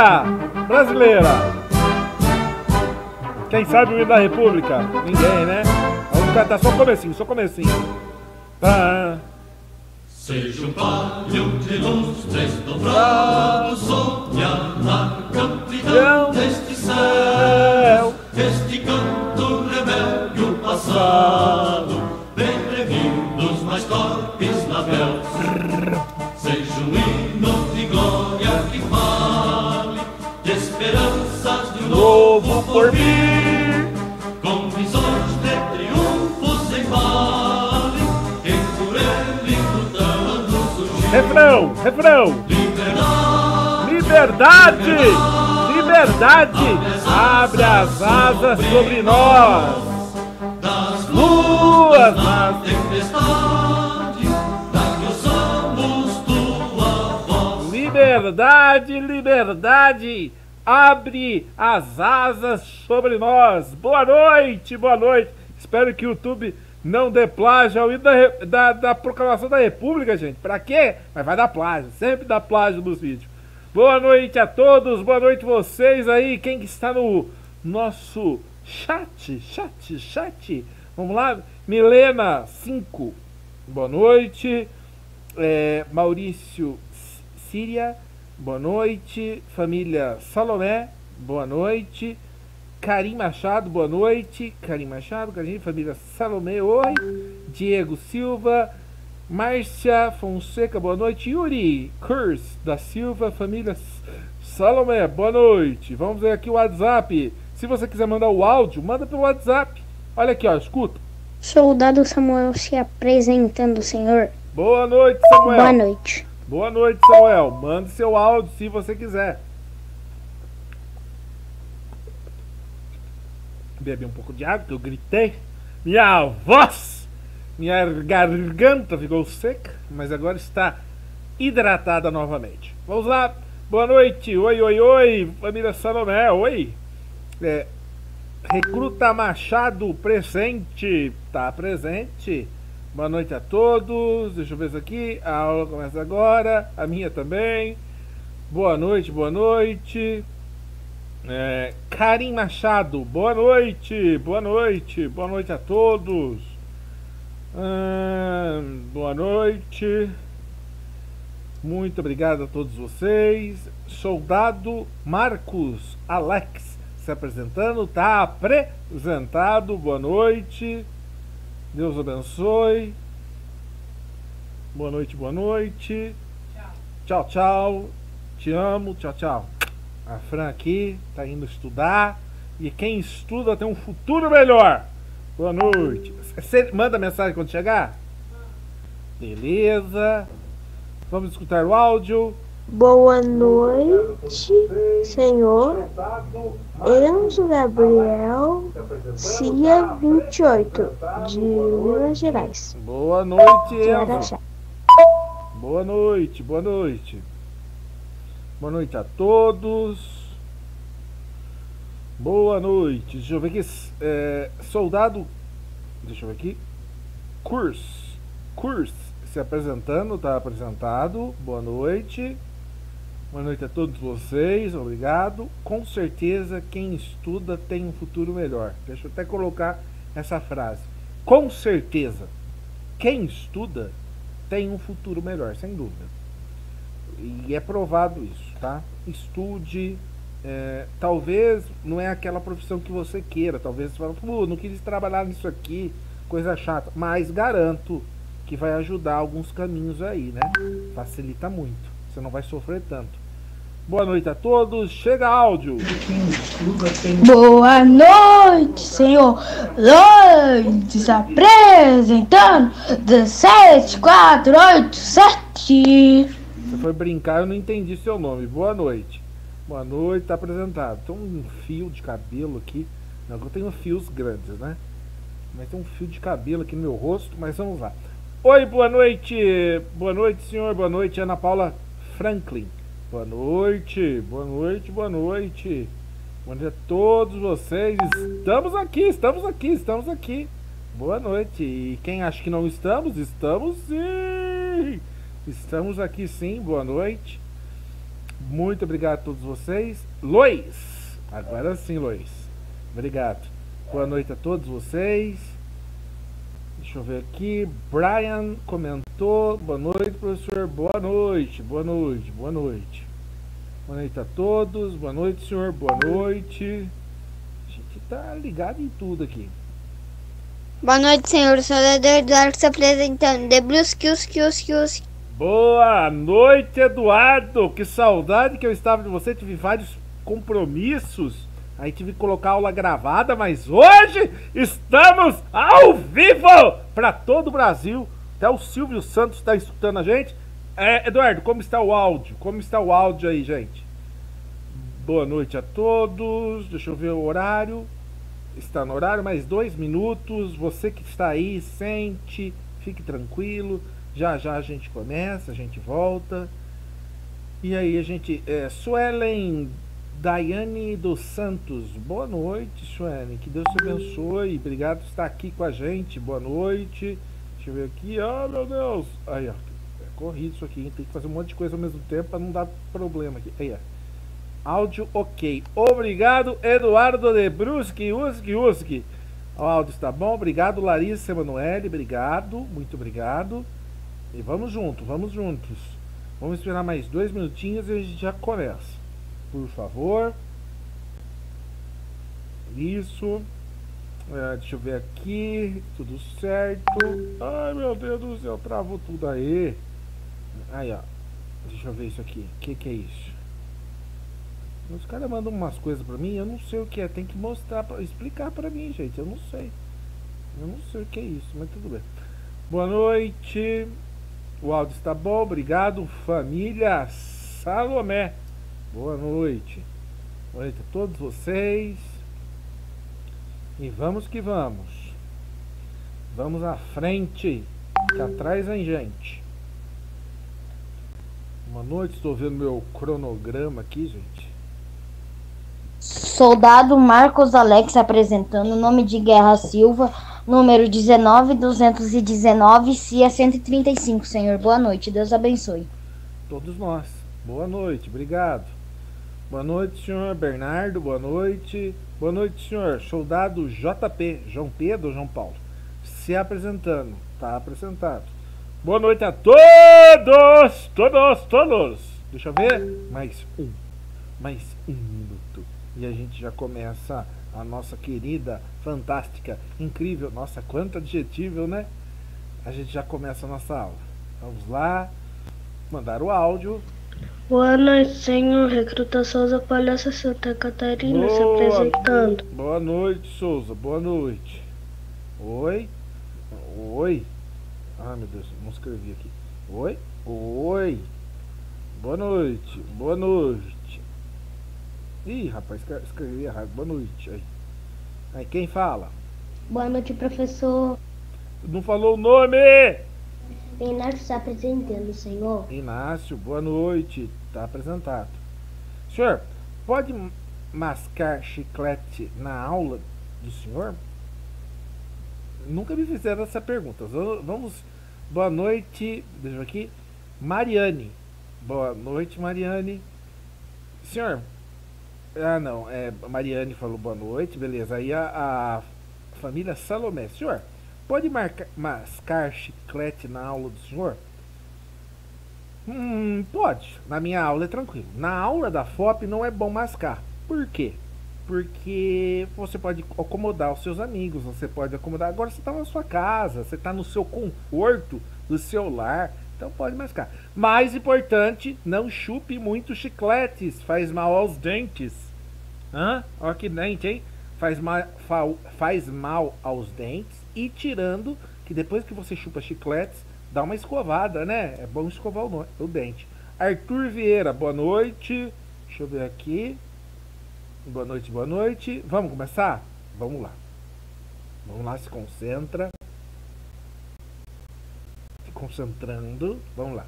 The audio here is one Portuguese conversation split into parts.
República Brasileira. Quem sabe o hino da República? Ninguém, né? Vamos cantar só o comecinho, só o comecinho. Ah. Seja um palho de lustres dobrado sobre a larga amplidão deste céu, este canto rebelde o passado, bem previndo os mais torpes naveus. Seja um hino novo porvir, com visões de triunfos em vale, que por ele lutando surgir. Refrão, refrão. Liberdade, liberdade, abre as asas sobre nós. Das Luas na tempestade, da que ouçamos tua voz. Liberdade, liberdade, abre as asas sobre nós. Boa noite, boa noite. Espero que o YouTube não dê plágio ao da, da, da proclamação da República, gente. Pra quê? Mas vai dar plágio, sempre dá plágio nos vídeos. Boa noite a todos, boa noite vocês aí, quem que está no nosso chat, chat, chat. Vamos lá, Milena 5, boa noite. É, Maurício Síria, boa noite. Família Salomé, boa noite. Karim Machado, boa noite. Karim Machado, Karim, família Salomé, oi. Diego Silva, Márcia Fonseca, boa noite. Yuri Kurs da Silva, família Salomé, boa noite. Vamos ver aqui o WhatsApp. Se você quiser mandar o áudio, manda pelo WhatsApp. Olha aqui, ó, escuta. Soldado Samuel se apresentando, senhor. Boa noite, Samuel. Boa noite. Boa noite, Samuel. Mande seu áudio se você quiser. Bebi um pouco de água, que eu gritei. Minha voz, minha garganta ficou seca, mas agora está hidratada novamente. Vamos lá. Boa noite. Oi, oi, oi. Família Salomé, oi. É, Recruta Machado presente. Tá presente. Boa noite a todos. Deixa eu ver isso aqui. A aula começa agora. A minha também. Boa noite, boa noite. É, Karim Machado, boa noite, boa noite, boa noite a todos. Ahn, boa noite. Muito obrigado a todos vocês. Soldado Marcos Alex se apresentando, tá apresentado. Boa noite. Deus abençoe. Boa noite, boa noite. Tchau, tchau. Te amo, tchau, tchau. A Fran aqui tá indo estudar. E quem estuda tem um futuro melhor. Boa noite. Você manda mensagem quando chegar? Beleza. Vamos escutar o áudio. Boa noite, senhor. Enzo Gabriel Cia 28, de Minas Gerais. Boa noite, Enzo. Boa noite, boa noite. Boa noite a todos. Boa noite. Deixa eu ver aqui. é, soldado. Deixa eu ver aqui. Kurs. Kurs se apresentando, tá apresentado. Boa noite. Boa noite a todos vocês, obrigado. Com certeza quem estuda tem um futuro melhor. Deixa eu até colocar essa frase. Com certeza quem estuda tem um futuro melhor, sem dúvida. E é provado isso, tá? Estude. é, talvez não é aquela profissão que você queira. Talvez você fale, pô, não quis trabalhar nisso aqui, coisa chata. Mas garanto que vai ajudar alguns caminhos aí, né? Facilita muito. Você não vai sofrer tanto. Boa noite a todos. Chega áudio. Boa noite, senhor Lourdes, apresentando 17487. Você foi brincar, eu não entendi seu nome. Boa noite. Boa noite, tá apresentado. Tem um fio de cabelo aqui. Não, eu tenho fios grandes, né? Mas tem um fio de cabelo aqui no meu rosto, mas vamos lá. Oi, boa noite. Boa noite, senhor. Boa noite, Ana Paula Franklin. Boa noite, boa noite, boa noite. Bom dia a todos vocês. Estamos aqui, estamos aqui, estamos aqui. Boa noite. E quem acha que não estamos, estamos sim. Estamos aqui sim, boa noite. Muito obrigado a todos vocês. Lois, agora sim, Lois. Obrigado. Boa noite a todos vocês. Deixa eu ver aqui. Brian comentou. Boa noite, professor. Boa noite, boa noite, boa noite. Boa noite a todos. Boa noite, senhor. Boa noite. A gente tá ligado em tudo aqui. Boa noite, senhor. Sou o Eduardo se apresentando. De Blues Kills, Kills, Kills. Boa noite, Eduardo. Que saudade que eu estava de você. Tive vários compromissos. Aí tive que colocar a aula gravada, mas hoje estamos ao vivo para todo o Brasil. Até o Silvio Santos está escutando a gente. É, Eduardo, como está o áudio? Como está o áudio aí, gente? Boa noite a todos. Deixa eu ver o horário. Está no horário, mais dois minutos. Você que está aí, sente, fique tranquilo. Já já a gente começa, a gente volta. E aí a gente. É, Suelen Daiane dos Santos. Boa noite, Suelen. Que Deus te abençoe. Obrigado por estar aqui com a gente. Boa noite. Deixa eu ver aqui. Ah, meu Deus. Aí, ó. É corrido isso aqui. hein? Tem que fazer um monte de coisa ao mesmo tempo para não dar problema aqui. Aí, ó. Áudio ok. Obrigado, Eduardo de Uski, Uski. O áudio está bom. Obrigado, Larissa Emanuele. Obrigado, muito obrigado. E vamos junto, vamos juntos. Vamos esperar mais dois minutinhos e a gente já começa. Por favor. Isso. É, deixa eu ver aqui. Tudo certo. Ai, meu Deus do céu, travou tudo aí. Aí, ó. Deixa eu ver isso aqui. O que, que é isso? Os caras mandam umas coisas pra mim, eu não sei o que é. Tem que mostrar, pra, explicar pra mim, gente. Eu não sei. Eu não sei o que é isso, mas tudo bem. Boa noite. O áudio está bom, obrigado. Família Salomé. Boa noite. Boa noite a todos vocês. E vamos que vamos. Vamos à frente. Que atrás vem gente. Boa noite, estou vendo meu cronograma aqui, gente. Soldado Marcos Alex apresentando nome de Guerra Silva, número 19219, CIA 135, Senhor. Boa noite, Deus abençoe. Todos nós. Boa noite, obrigado. Boa noite, senhor Bernardo. Boa noite. Boa noite, senhor soldado JP, João Pedro João Paulo. Se apresentando. Tá apresentado. Boa noite a todos, todos, todos. Deixa eu ver. Mais um. Mais um minuto. E a gente já começa a nossa querida, fantástica, incrível. Nossa, quanto adjetivo, né? A gente já começa a nossa aula. Vamos lá. Mandar o áudio. Boa noite, senhor. Recruta Souza Palhaça Santa Catarina se Boa. apresentando. Boa noite, Souza. Boa noite. Oi? Oi? Ah, meu Deus, não escrevi aqui. Oi? Oi? Boa noite. Boa noite. Ih, rapaz, escre- escrevi errado. Boa noite. Aí. Aí, quem fala? Boa noite, professor. Não falou o nome! Leonardo se apresentando, senhor. Inácio, boa noite. Tá apresentado. Senhor, pode mascar chiclete na aula do senhor? Nunca me fizeram essa pergunta. Vamos-. Boa noite. Deixa eu aqui. Mariane. Boa noite, Mariane. Senhor. Ah, não. É, Mariane falou boa noite. Beleza. Aí a, a família Salomé. Senhor, pode marcar, mascar chiclete na aula do senhor? Hum, pode. Na minha aula é tranquilo. Na aula da FOP não é bom mascar. Por quê? Porque você pode acomodar os seus amigos, você pode acomodar. Agora você está na sua casa, você está no seu conforto do seu lar, então pode mascar. Mais importante, não chupe muito chicletes, faz mal aos dentes. Hã? Olha que dente, hein? Faz, ma fa- faz mal aos dentes e tirando que depois que você chupa chicletes, dá uma escovada, né? É bom escovar o, o dente. Arthur Vieira, boa noite. Deixa eu ver aqui. Boa noite, boa noite. Vamos começar? Vamos lá. Vamos lá, se concentra. Se concentrando. Vamos lá.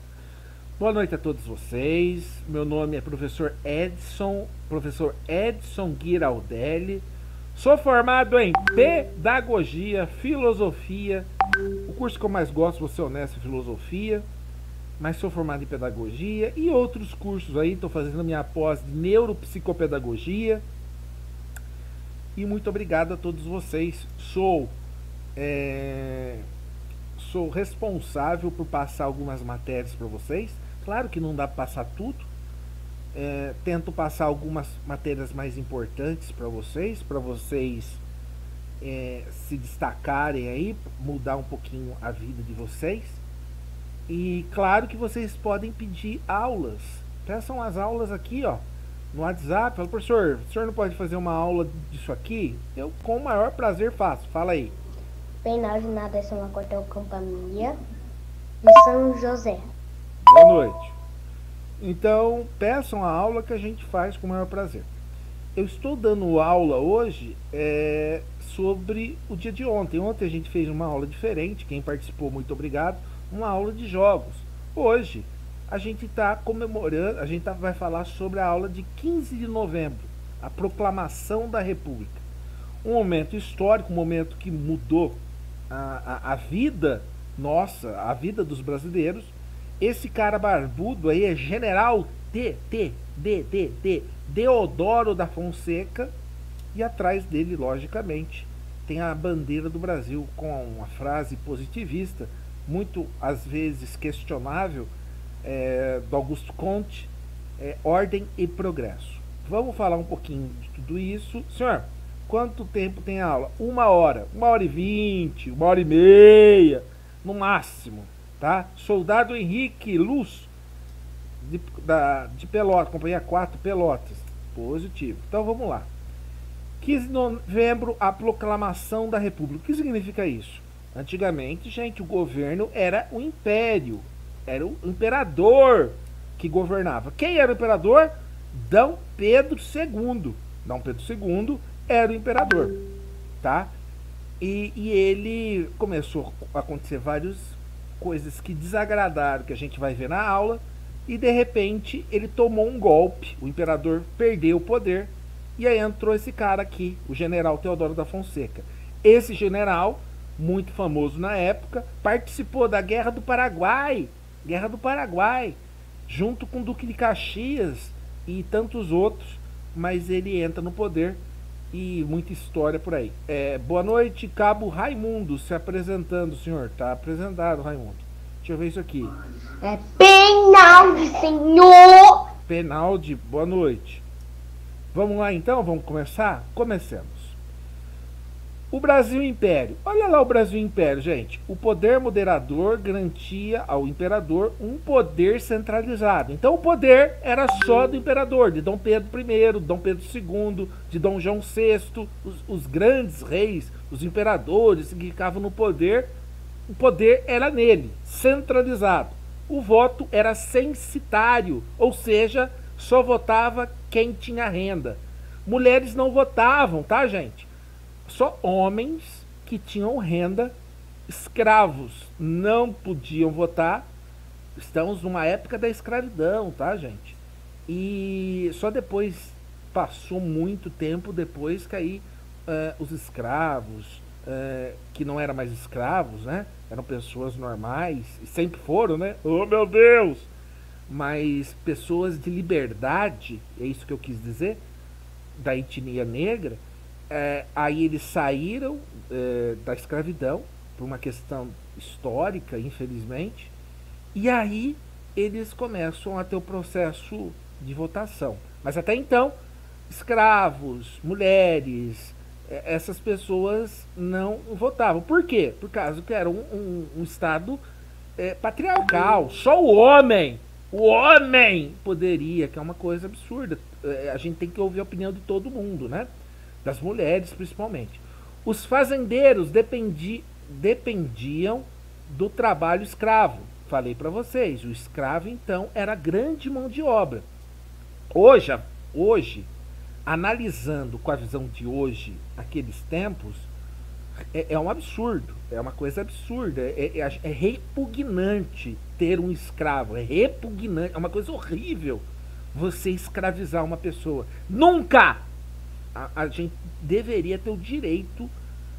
Boa noite a todos vocês. Meu nome é professor Edson, professor Edson Giraldelli. Sou formado em Pedagogia, Filosofia. O curso que eu mais gosto, vou ser honesto, é Filosofia. mas sou formado em pedagogia e outros cursos aí. Estou fazendo minha pós de neuropsicopedagogia. E muito obrigado a todos vocês. Sou é, sou responsável por passar algumas matérias para vocês. Claro que não dá para passar tudo. É, tento passar algumas matérias mais importantes para vocês, para vocês é, se destacarem aí, mudar um pouquinho a vida de vocês. E claro que vocês podem pedir aulas. Peçam as aulas aqui, ó, no WhatsApp. Fala, professor, o senhor não pode fazer uma aula disso aqui? Eu com o maior prazer faço. Fala aí. Penal de natação na quartel companhia de São José. Boa noite. Então, peçam a aula que a gente faz com o maior prazer. Eu estou dando aula hoje é, sobre o dia de ontem. Ontem a gente fez uma aula diferente. Quem participou, muito obrigado. Uma aula de jogos. Hoje a gente está comemorando, a gente tá, vai falar sobre a aula de 15 de novembro, a proclamação da República. Um momento histórico, um momento que mudou a, a, a vida nossa, a vida dos brasileiros. Esse cara barbudo aí é General T, T, D, D, D, Deodoro da Fonseca. E atrás dele, logicamente, tem a bandeira do Brasil com uma frase positivista, muito às vezes questionável, é, do Augusto Conte, é, ordem e progresso. Vamos falar um pouquinho de tudo isso. Senhor, quanto tempo tem a aula? Uma hora, uma hora e vinte, uma hora e meia, no máximo, tá? Soldado Henrique Luz, de, da, de Pelotas, companhia 4 Pelotas, positivo. Então vamos lá. 15 de novembro, a proclamação da República. O que significa isso? Antigamente, gente, o governo era o império, era o imperador que governava. Quem era o imperador? D. Pedro II. D. Pedro II era o imperador, tá? E, e ele começou a acontecer várias coisas que desagradaram, que a gente vai ver na aula, e de repente ele tomou um golpe, o imperador perdeu o poder, e aí entrou esse cara aqui, o general Teodoro da Fonseca. Esse general, muito famoso na época, participou da Guerra do Paraguai, Guerra do Paraguai, junto com o Duque de Caxias e tantos outros, mas ele entra no poder e muita história por aí. É, boa noite, Cabo Raimundo, se apresentando, senhor. Tá apresentado, Raimundo. Deixa eu ver isso aqui. É Penaldi, senhor! Penaldi, boa noite. Vamos lá então, vamos começar? Comecemos. O Brasil Império. Olha lá o Brasil Império, gente. O poder moderador garantia ao imperador um poder centralizado. Então o poder era só do imperador, de Dom Pedro I, Dom Pedro II, de Dom João VI, os, os grandes reis, os imperadores que ficavam no poder. O poder era nele, centralizado. O voto era censitário, ou seja, só votava quem tinha renda. Mulheres não votavam, tá, gente? Só homens que tinham renda, escravos não podiam votar. Estamos numa época da escravidão, tá, gente? E só depois passou muito tempo depois que aí uh, os escravos, uh, que não eram mais escravos, né? Eram pessoas normais, e sempre foram, né? Oh meu Deus! Mas pessoas de liberdade, é isso que eu quis dizer, da etnia negra, é, aí eles saíram é, da escravidão por uma questão histórica, infelizmente, e aí eles começam a ter o processo de votação. Mas até então, escravos, mulheres, é, essas pessoas não votavam. Por quê? Por causa que era um, um, um Estado é, patriarcal. Só o homem, o homem poderia, que é uma coisa absurda. É, a gente tem que ouvir a opinião de todo mundo, né? das mulheres principalmente. Os fazendeiros dependi, dependiam do trabalho escravo. Falei para vocês, o escravo então era grande mão de obra. Hoje, hoje, analisando com a visão de hoje aqueles tempos, é, é um absurdo, é uma coisa absurda, é, é, é repugnante ter um escravo, é repugnante, é uma coisa horrível você escravizar uma pessoa. Nunca a, a gente deveria ter o direito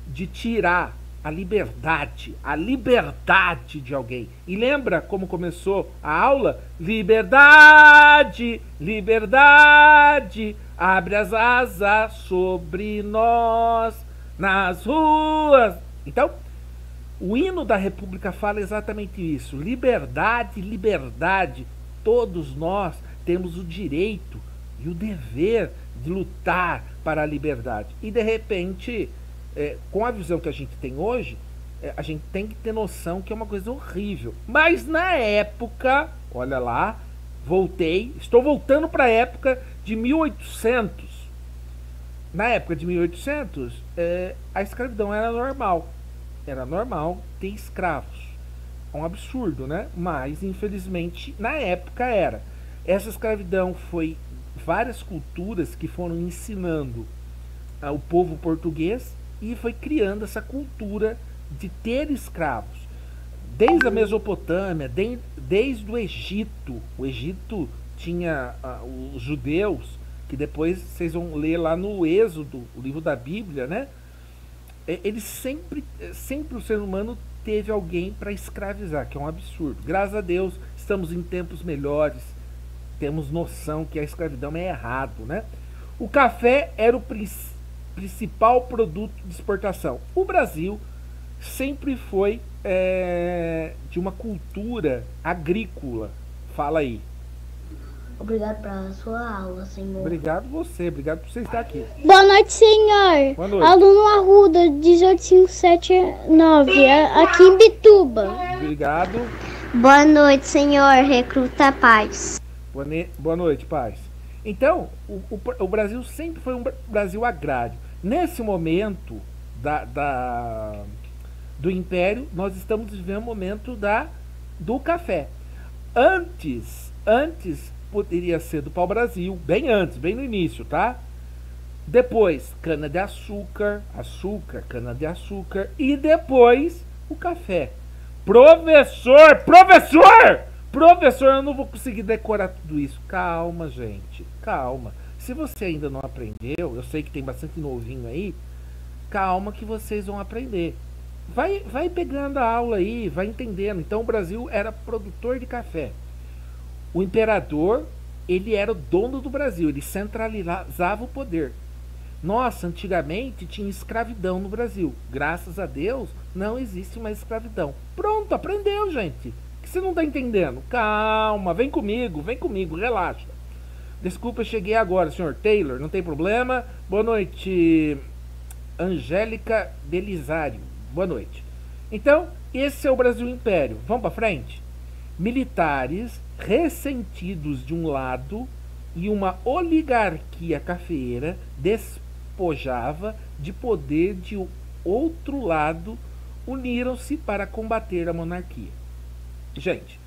de tirar a liberdade, a liberdade de alguém. E lembra como começou a aula? Liberdade, liberdade, abre as asas sobre nós nas ruas. Então, o hino da República fala exatamente isso: liberdade, liberdade. Todos nós temos o direito e o dever de lutar para a liberdade. E de repente é, com a visão que a gente tem hoje, é, a gente tem que ter noção que é uma coisa horrível. Mas na época, olha lá, voltei, estou voltando para a época de 1800. Na época de 1800, é, a escravidão era normal. Era normal ter escravos. É um absurdo, né? Mas, infelizmente, na época era. Essa escravidão foi várias culturas que foram ensinando ao povo português e foi criando essa cultura de ter escravos. Desde a Mesopotâmia, de, desde o Egito. O Egito tinha uh, os judeus, que depois vocês vão ler lá no Êxodo, o livro da Bíblia, né? Eles sempre, sempre o ser humano teve alguém para escravizar, que é um absurdo. Graças a Deus, estamos em tempos melhores, temos noção que a escravidão é errado, né? O café era o principal produto de exportação. O Brasil sempre foi é, de uma cultura agrícola. Fala aí. Obrigado pela sua aula, senhor. Obrigado você, obrigado por você estar aqui. Boa noite, senhor. Boa noite. Aluno Arruda, 18579, a- aqui em Bituba. Obrigado. Boa noite, senhor. Recruta Paz. Boa, ne- boa noite, paz. Então, o, o, o Brasil sempre foi um Bra- Brasil agrário. Nesse momento da, da- do Império, nós estamos vivendo o momento da, do café. Antes, antes poderia ser do pau-brasil, bem antes, bem no início, tá? Depois, cana-de-açúcar, açúcar, cana-de-açúcar e depois o café. Professor, professor! Professor, eu não vou conseguir decorar tudo isso. Calma, gente, calma. Se você ainda não aprendeu, eu sei que tem bastante novinho aí, calma que vocês vão aprender. Vai, vai pegando a aula aí, vai entendendo. Então o Brasil era produtor de café. O imperador, ele era o dono do Brasil, ele centralizava o poder. Nossa, antigamente tinha escravidão no Brasil. Graças a Deus, não existe mais escravidão. Pronto, aprendeu, gente. Que você não está entendendo? Calma, vem comigo, vem comigo, relaxa. Desculpa, eu cheguei agora, senhor Taylor, não tem problema. Boa noite, Angélica Belisário. Boa noite. Então, esse é o Brasil Império. Vamos para frente? Militares ressentidos de um lado e uma oligarquia cafeeira despojava de poder de outro lado uniram-se para combater a monarquia. Gente,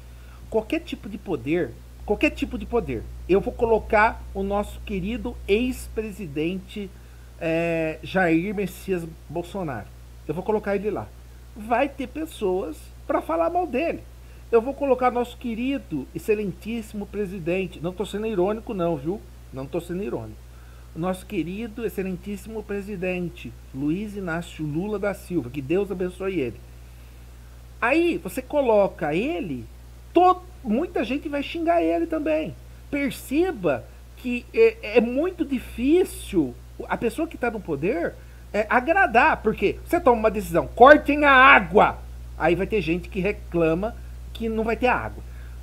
qualquer tipo de poder, qualquer tipo de poder, eu vou colocar o nosso querido ex-presidente eh, Jair Messias Bolsonaro. Eu vou colocar ele lá. Vai ter pessoas para falar mal dele. Eu vou colocar nosso querido, excelentíssimo presidente. Não estou sendo irônico, não, viu? Não estou sendo irônico. Nosso querido, excelentíssimo presidente, Luiz Inácio Lula da Silva. Que Deus abençoe ele. Aí você coloca ele, to- muita gente vai xingar ele também. Perceba que é, é muito difícil a pessoa que está no poder é, agradar, porque você toma uma decisão, cortem a água. Aí vai ter gente que reclama que não vai ter água.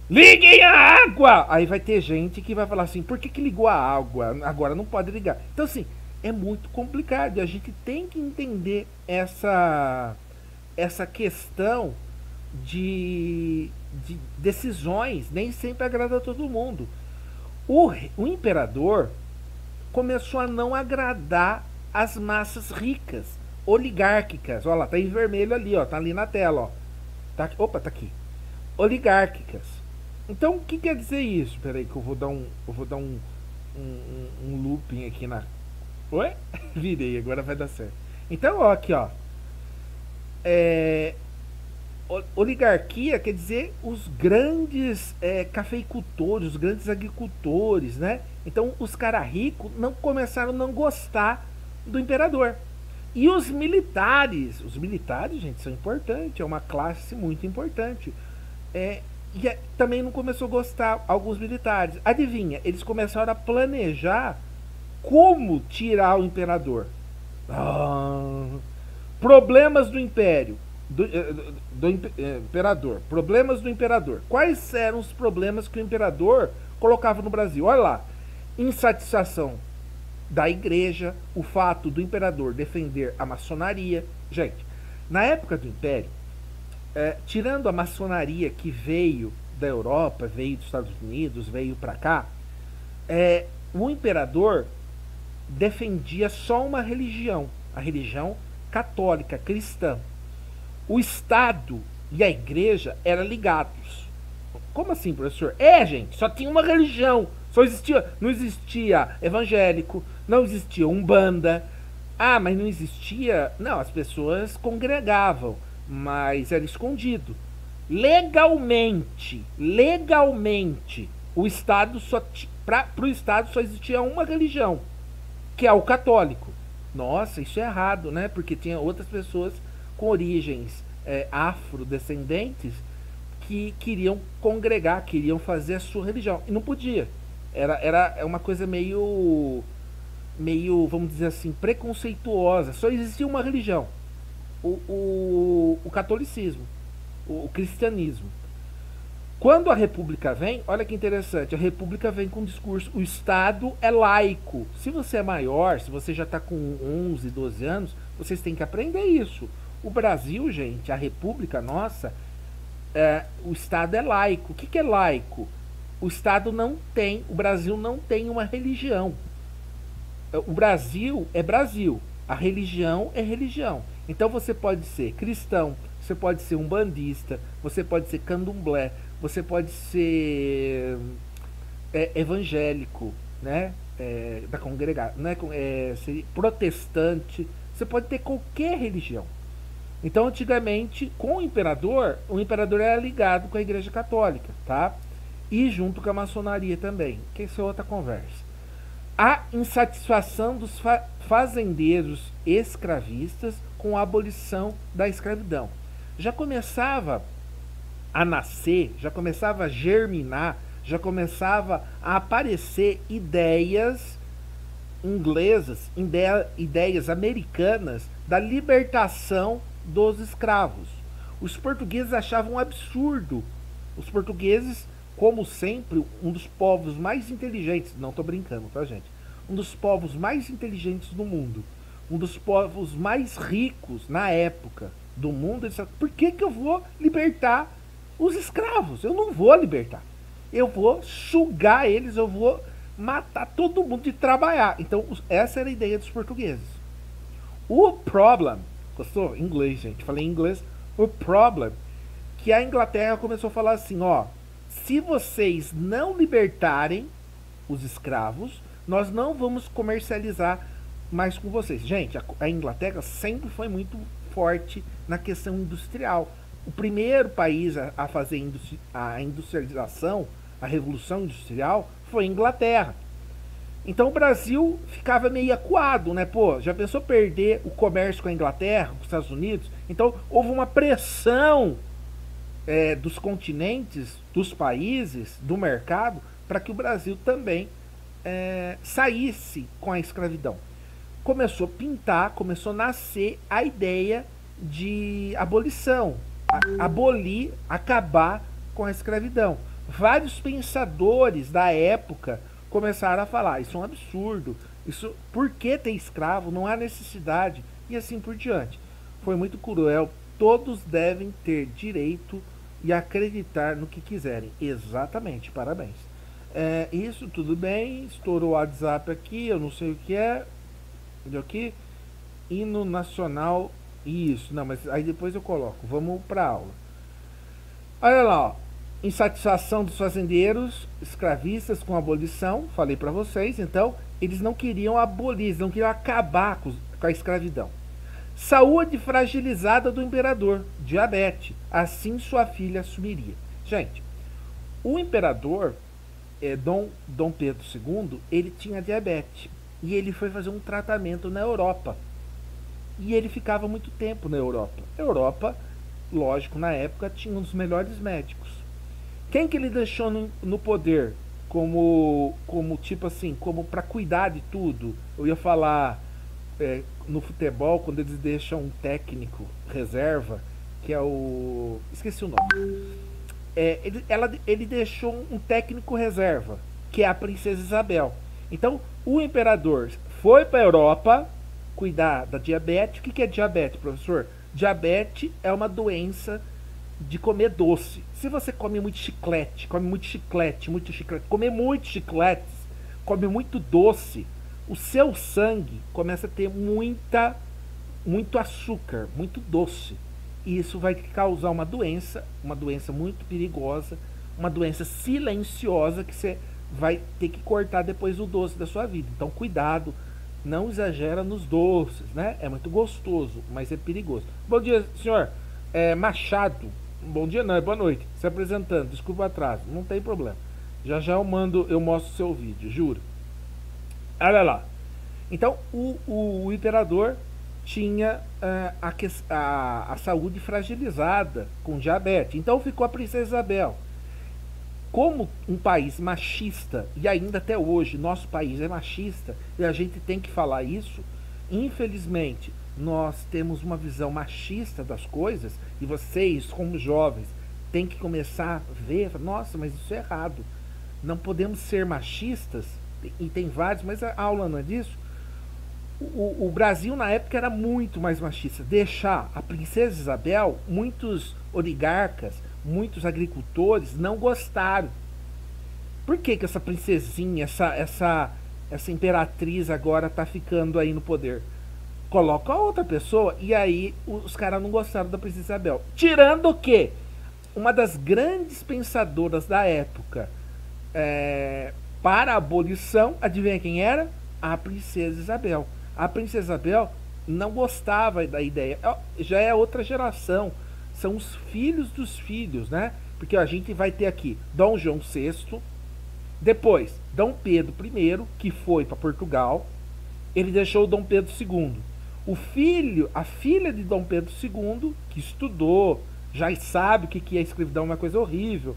Liguem a água! Aí vai ter gente que vai falar assim, por que, que ligou a água? Agora não pode ligar. Então, assim, é muito complicado. E a gente tem que entender essa, essa questão de, de decisões. Nem sempre agrada a todo mundo. O, o imperador começou a não agradar as massas ricas, oligárquicas. Olha lá, tá em vermelho ali, ó, tá ali na tela, ó. Tá, opa, tá aqui. Oligárquicas. Então, o que quer dizer isso? Peraí que eu vou dar um, eu vou dar um, um, um- looping aqui na. Oi? Virei, agora vai dar certo. Então, ó, aqui, ó. É, oligarquia quer dizer os grandes é, cafeicultores, os grandes agricultores, né? Então os caras ricos não começaram a não gostar do imperador. E os militares, os militares, gente, são importantes, é uma classe muito importante. É, e é- também não começou a gostar alguns militares. Adivinha, eles começaram a planejar como tirar o imperador. Ah, problemas do império, do, eh, do- do eh, imperador. Problemas do imperador. Quais eram os problemas que o imperador colocava no Brasil? Olha lá, insatisfação da igreja, o fato do imperador defender a maçonaria. Gente, na época do império, é, tirando a maçonaria que veio da Europa, veio dos Estados Unidos, veio para cá, é, o imperador defendia só uma religião, a religião católica, cristã. O Estado e a igreja eram ligados. Como assim, professor? É, gente, só tinha uma religião. Só existia, não existia evangélico, não existia umbanda. Ah, mas não existia. Não, as pessoas congregavam, mas era escondido. Legalmente, legalmente, o Estado só para o Estado só existia uma religião, que é o católico. Nossa, isso é errado, né? Porque tinha outras pessoas com origens é, afrodescendentes que queriam congregar, queriam fazer a sua religião. E não podia. Era, era uma coisa meio, meio, vamos dizer assim, preconceituosa. Só existia uma religião. O, o, o catolicismo, o, o cristianismo. Quando a república vem, olha que interessante, a república vem com um discurso, o Estado é laico. Se você é maior, se você já está com 11, 12 anos, vocês têm que aprender isso. O Brasil, gente, a república nossa, é, o Estado é laico. O que, que é laico? O Estado não tem, o Brasil não tem uma religião. O Brasil é Brasil, a religião é religião. Então você pode ser cristão, você pode ser um bandista, você pode ser candomblé, você pode ser é, evangélico, né? É, da congregação, né? É, ser protestante, você pode ter qualquer religião. Então, antigamente, com o imperador, o imperador era ligado com a Igreja Católica, tá? E junto com a maçonaria também, que isso é outra conversa. A insatisfação dos fazendeiros escravistas com a abolição da escravidão. Já começava a nascer, já começava a germinar, já começava a aparecer ideias inglesas, ideia, ideias americanas da libertação dos escravos. Os portugueses achavam um absurdo. Os portugueses, como sempre, um dos povos mais inteligentes, não estou brincando, tá, gente? Um dos povos mais inteligentes do mundo, um dos povos mais ricos na época do mundo, eles falaram, por que, que eu vou libertar os escravos? Eu não vou libertar. Eu vou sugar eles, eu vou matar todo mundo de trabalhar. Então, essa era a ideia dos portugueses. O problem Gostou? Inglês, gente. Falei inglês. O problem que a Inglaterra começou a falar assim, ó, se vocês não libertarem os escravos, nós não vamos comercializar mais com vocês. Gente, a, a Inglaterra sempre foi muito forte na questão industrial. O primeiro país a, a fazer industri a industrialização, a revolução industrial, foi a Inglaterra. Então o Brasil ficava meio acuado, né? Pô, já pensou perder o comércio com a Inglaterra, com os Estados Unidos? Então houve uma pressão é, dos continentes, dos países, do mercado, para que o Brasil também é, saísse com a escravidão. Começou a pintar, começou a nascer a ideia de abolição, a, abolir, acabar com a escravidão. Vários pensadores da época começaram a falar, isso é um absurdo, isso, por que ter escravo? Não há necessidade, e assim por diante. Foi muito cruel, todos devem ter direito e acreditar no que quiserem. Exatamente, parabéns. É, isso, tudo bem, estourou o WhatsApp aqui, eu não sei o que é, entendeu aqui? Hino nacional, isso, não, mas aí depois eu coloco, vamos para aula. Olha lá, ó insatisfação dos fazendeiros escravistas com a abolição, falei para vocês, então eles não queriam abolir, eles não queriam acabar com, com a escravidão. Saúde fragilizada do imperador, diabetes, assim sua filha assumiria. Gente, o imperador é, Dom, Dom Pedro II, ele tinha diabetes e ele foi fazer um tratamento na Europa. E ele ficava muito tempo na Europa. Europa, lógico, na época tinha um dos melhores médicos. Quem que ele deixou no, no poder como, como tipo assim, como para cuidar de tudo? Eu ia falar é, no futebol quando eles deixam um técnico reserva, que é o esqueci o nome. É, ele, ela, ele deixou um técnico reserva, que é a princesa Isabel. Então, o imperador foi para a Europa cuidar da diabetes. O que, que é diabetes, professor? Diabetes é uma doença de comer doce. Se você come muito chiclete, come muito chiclete, muito chiclete, comer muito chicletes, come muito doce, o seu sangue começa a ter muita muito açúcar, muito doce. E isso vai causar uma doença, uma doença muito perigosa, uma doença silenciosa que você vai ter que cortar depois o doce da sua vida. Então, cuidado, não exagera nos doces, né? É muito gostoso, mas é perigoso. Bom dia, senhor. É, Machado. Bom dia, não, é boa noite. Se apresentando, desculpa o atraso, não tem problema. Já já eu mando, eu mostro o seu vídeo, juro. Olha lá. Então, o, o, o imperador tinha uh, a, a, a saúde fragilizada com diabetes. Então ficou a princesa Isabel. Como um país machista, e ainda até hoje nosso país é machista, e a gente tem que falar isso, infelizmente nós temos uma visão machista das coisas, e vocês, como jovens, têm que começar a ver, nossa, mas isso é errado. Não podemos ser machistas, e tem vários, mas a aula não é disso o, o, Brasil na época era muito mais machista. Deixar a princesa Isabel, muitos oligarcas, muitos agricultores não gostaram. Por que, que essa princesinha, essa, essa, essa imperatriz agora está ficando aí no poder? Coloca outra pessoa e aí os caras não gostaram da princesa Isabel. Tirando o quê? Uma das grandes pensadoras da época é, para a abolição, adivinha quem era? A princesa Isabel. A princesa Isabel não gostava da ideia. Já é outra geração. São os filhos dos filhos, né? Porque a gente vai ter aqui Dom João VI, depois Dom Pedro I, que foi para Portugal. Ele deixou Dom Pedro II. O filho, a filha de Dom Pedro II, que estudou, já sabe o que é escravidão, uma coisa horrível,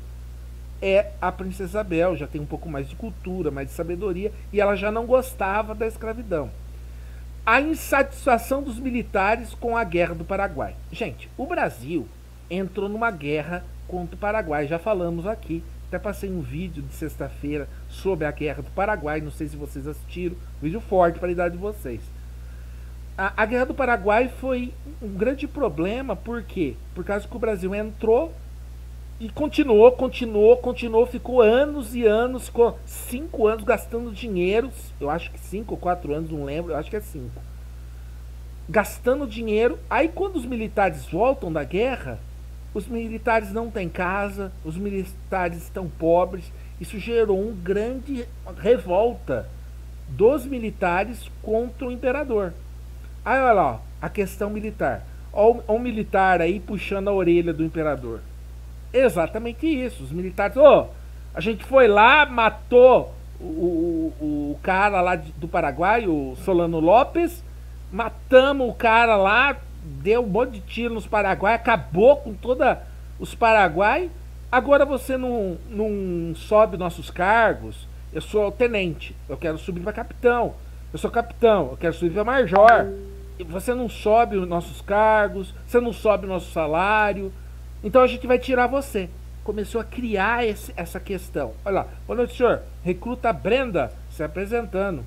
é a princesa Isabel, já tem um pouco mais de cultura, mais de sabedoria, e ela já não gostava da escravidão a insatisfação dos militares com a guerra do Paraguai. Gente, o Brasil entrou numa guerra contra o Paraguai, já falamos aqui. Até passei um vídeo de sexta-feira sobre a guerra do Paraguai, não sei se vocês assistiram, vídeo forte para a idade de vocês. A, a guerra do Paraguai foi um grande problema, por quê? Por causa que o Brasil entrou e continuou, continuou, continuou, ficou anos e anos, ficou cinco anos gastando dinheiro. Eu acho que cinco ou quatro anos, não lembro, eu acho que é cinco. Gastando dinheiro. Aí quando os militares voltam da guerra, os militares não têm casa, os militares estão pobres. Isso gerou um grande revolta dos militares contra o imperador. Aí olha lá, a questão militar. Olha o militar aí puxando a orelha do imperador. Exatamente isso. Os militares, ô, a gente foi lá, matou o, o, o cara lá do Paraguai, o Solano Lopes, matamos o cara lá, deu um monte de tiro nos Paraguai, acabou com toda os Paraguai. Agora você não, não sobe nossos cargos. Eu sou tenente, eu quero subir para capitão. Eu sou capitão, eu quero subir para major. Você não sobe os nossos cargos, você não sobe o nosso salário. Então a gente vai tirar você. Começou a criar esse, essa questão. Olha lá. Boa noite, senhor. Recruta Brenda se apresentando.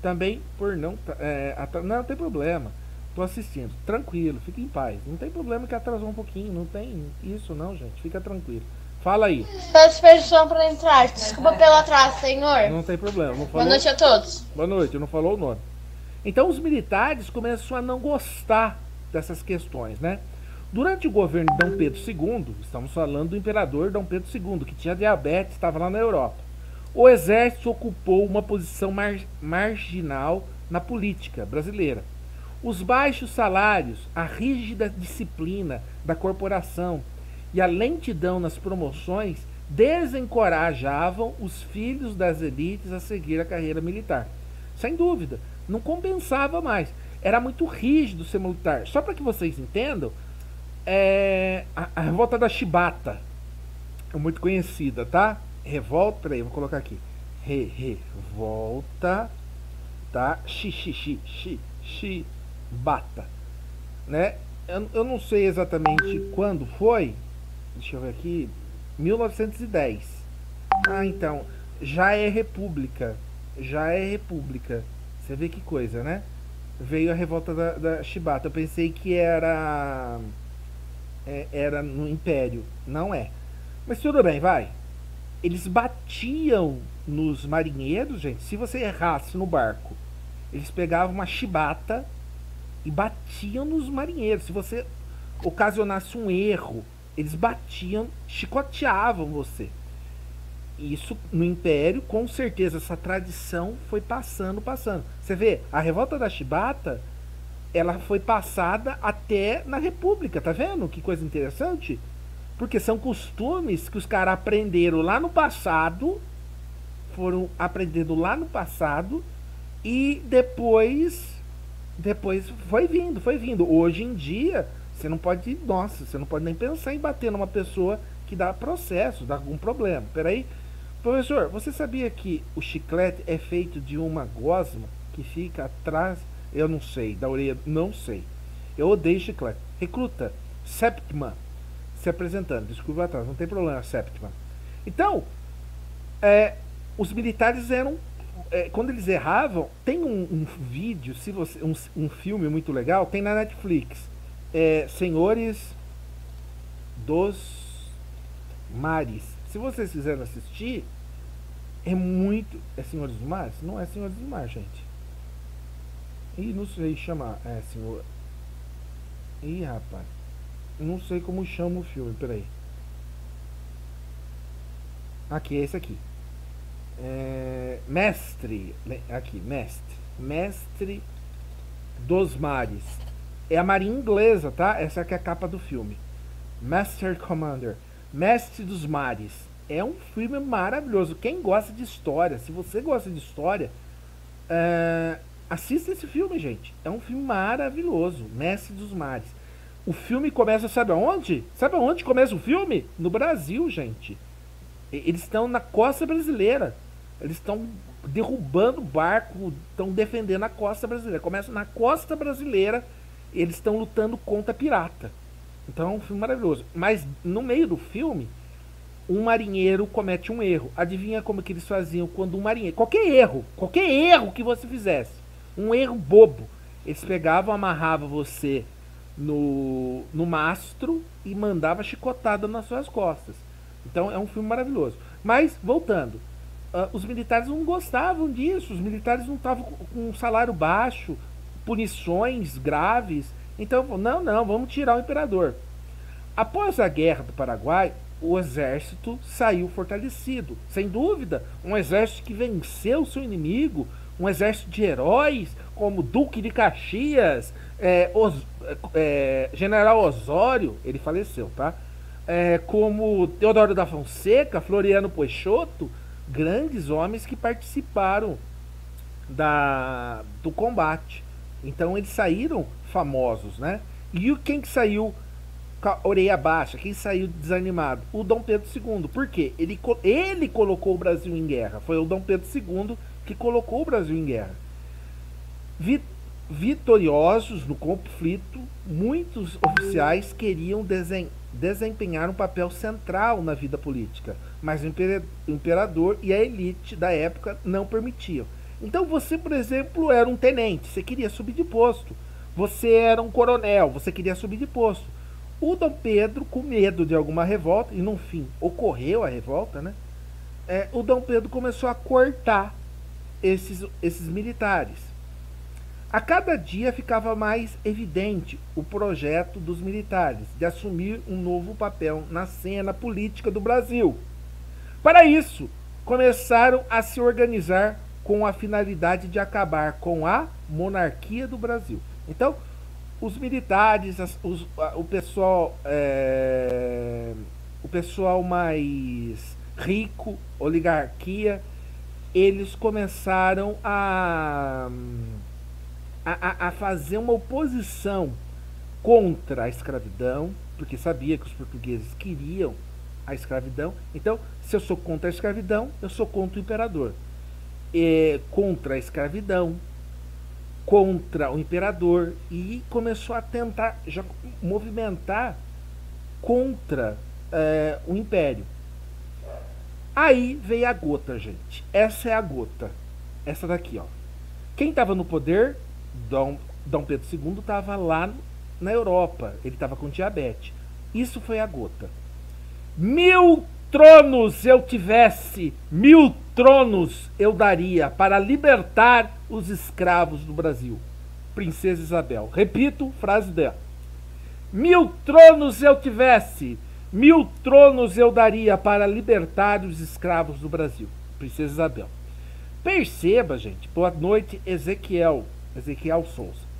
Também por não. É, não, não tem problema. Tô assistindo. Tranquilo, fique em paz. Não tem problema que atrasou um pouquinho. Não tem isso, não, gente. Fica tranquilo. Fala aí. Peço permissão para entrar. Desculpa pelo atraso, senhor. Não tem problema. Não falou... Boa noite a todos. Boa noite, não falou o nome. Então os militares começam a não gostar dessas questões, né? Durante o governo de Dom Pedro II, estamos falando do imperador Dom Pedro II, que tinha diabetes, estava lá na Europa. O exército ocupou uma posição mar marginal na política brasileira. Os baixos salários, a rígida disciplina da corporação e a lentidão nas promoções desencorajavam os filhos das elites a seguir a carreira militar. Sem dúvida, não compensava mais. era muito rígido ser militar. Só para que vocês entendam, é, a, a revolta da Chibata é muito conhecida, tá? Revolta, peraí, vou colocar aqui. Re, revolta tá? Chibata, né? Eu, eu não sei exatamente quando foi. Deixa eu ver aqui. 1910. Ah, então, já é república. Já é república. Você vê que coisa, né? Veio a revolta da, da Chibata. Eu pensei que era é, era no Império. Não é. Mas tudo bem, vai. Eles batiam nos marinheiros, gente. Se você errasse no barco, eles pegavam uma chibata e batiam nos marinheiros. Se você ocasionasse um erro, eles batiam, chicoteavam você. Isso no Império, com certeza, essa tradição foi passando, passando. Você vê, a revolta da chibata, ela foi passada até na República, tá vendo? Que coisa interessante. Porque são costumes que os caras aprenderam lá no passado, foram aprendendo lá no passado, e depois depois foi vindo, foi vindo. Hoje em dia, você não pode, nossa, você não pode nem pensar em bater numa pessoa que dá processo, dá algum problema. Peraí. Professor, você sabia que o chiclete é feito de uma gosma que fica atrás, eu não sei, da orelha, não sei. Eu odeio chiclete. Recruta, Septima, se apresentando, desculpa atrás, não tem problema, Septima. Então, é, os militares eram é, quando eles erravam, tem um, um vídeo, se você, um, um, filme muito legal, tem na Netflix. É, Senhores dos Mares. Se vocês quiserem assistir, é muito. É Senhores dos Mares? Não é Senhores dos Mares, gente. Ih, não sei chamar. É, senhor. Ih, rapaz. Não sei como chama o filme, peraí. Aqui, é esse aqui. É, mestre, aqui, mestre, mestre dos mares. É a marinha inglesa, tá? Essa aqui é a capa do filme. Master Commander, mestre dos mares. É um filme maravilhoso. Quem gosta de história, se você gosta de história, é, assista esse filme, gente. É um filme maravilhoso, Mestre dos Mares. O filme começa, sabe aonde? Sabe aonde começa o filme? No Brasil, gente. Eles estão na costa brasileira. Eles estão derrubando barco, estão defendendo a costa brasileira. Começa na costa brasileira, eles estão lutando contra pirata. Então é um filme maravilhoso. Mas no meio do filme, um marinheiro comete um erro. Adivinha como que eles faziam quando um marinheiro. Qualquer erro, qualquer erro que você fizesse, um erro bobo, eles pegavam, amarravam você no, no mastro e mandava chicotada nas suas costas. Então é um filme maravilhoso. Mas, voltando, uh, os militares não gostavam disso, os militares não estavam com um salário baixo, punições graves. Então, não, não, vamos tirar o imperador. Após a guerra do Paraguai, o exército saiu fortalecido. Sem dúvida, um exército que venceu seu inimigo, um exército de heróis como Duque de Caxias, é, Os, é, General Osório, ele faleceu, tá? É, como Teodoro da Fonseca, Floriano Peixoto, grandes homens que participaram da, do combate. Então eles saíram famosos, né? E quem que saiu com a orelha baixa? Quem saiu desanimado? O Dom Pedro II. Por quê? Ele, ele colocou o Brasil em guerra. Foi o Dom Pedro II que colocou o Brasil em guerra. Vitoriosos no conflito, muitos oficiais queriam desempenhar um papel central na vida política mas o imperador e a elite da época não permitiam. Então você, por exemplo, era um tenente, você queria subir de posto. Você era um coronel, você queria subir de posto. O Dom Pedro, com medo de alguma revolta, e no fim ocorreu a revolta, né? É, o Dom Pedro começou a cortar esses, esses militares. A cada dia ficava mais evidente o projeto dos militares de assumir um novo papel na cena política do Brasil. Para isso, começaram a se organizar com a finalidade de acabar com a monarquia do Brasil. Então, os militares, os, o pessoal, é, o pessoal mais rico, oligarquia, eles começaram a a, a, fazer uma oposição contra a escravidão, porque sabia que os portugueses queriam a escravidão. Então, se eu sou contra a escravidão, eu sou contra o imperador. É, contra a escravidão, contra o imperador e começou a tentar já movimentar contra é, o império. Aí veio a gota, gente. Essa é a gota. Essa daqui, ó. Quem estava no poder? Dom, Dom Pedro II estava lá na Europa. Ele estava com diabetes. Isso foi a gota. Mil tronos eu tivesse, mil tronos eu daria para libertar os escravos do Brasil. Princesa Isabel. Repito, frase dela. Mil tronos eu tivesse, mil tronos eu daria para libertar os escravos do Brasil. Princesa Isabel. Perceba, gente. Boa noite, Ezequiel. Ezequiel Souza.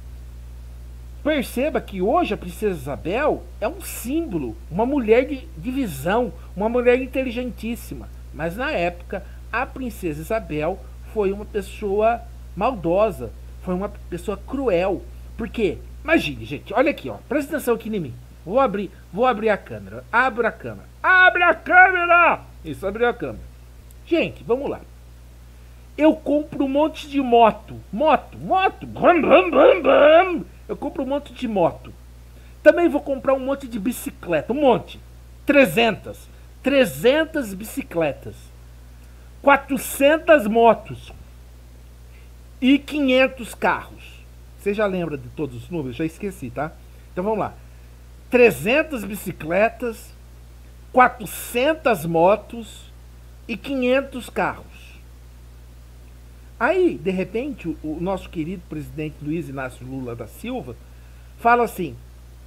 Perceba que hoje a Princesa Isabel é um símbolo, uma mulher de, de visão, uma mulher inteligentíssima. Mas na época, a Princesa Isabel foi uma pessoa maldosa, foi uma pessoa cruel. Por quê? Imagine, gente, olha aqui, ó. Presta atenção aqui em mim. Vou abrir, vou abrir a câmera. Abra a câmera. Abre a câmera! Isso, abriu a câmera. Gente, vamos lá. Eu compro um monte de moto. Moto, moto. Brum, brum, brum, brum. Eu compro um monte de moto. Também vou comprar um monte de bicicleta. Um monte. 300. 300 bicicletas. 400 motos. E 500 carros. Você já lembra de todos os números? Já esqueci, tá? Então vamos lá. 300 bicicletas, 400 motos e 500 carros. Aí, de repente, o, nosso querido presidente Luiz Inácio Lula da Silva fala assim: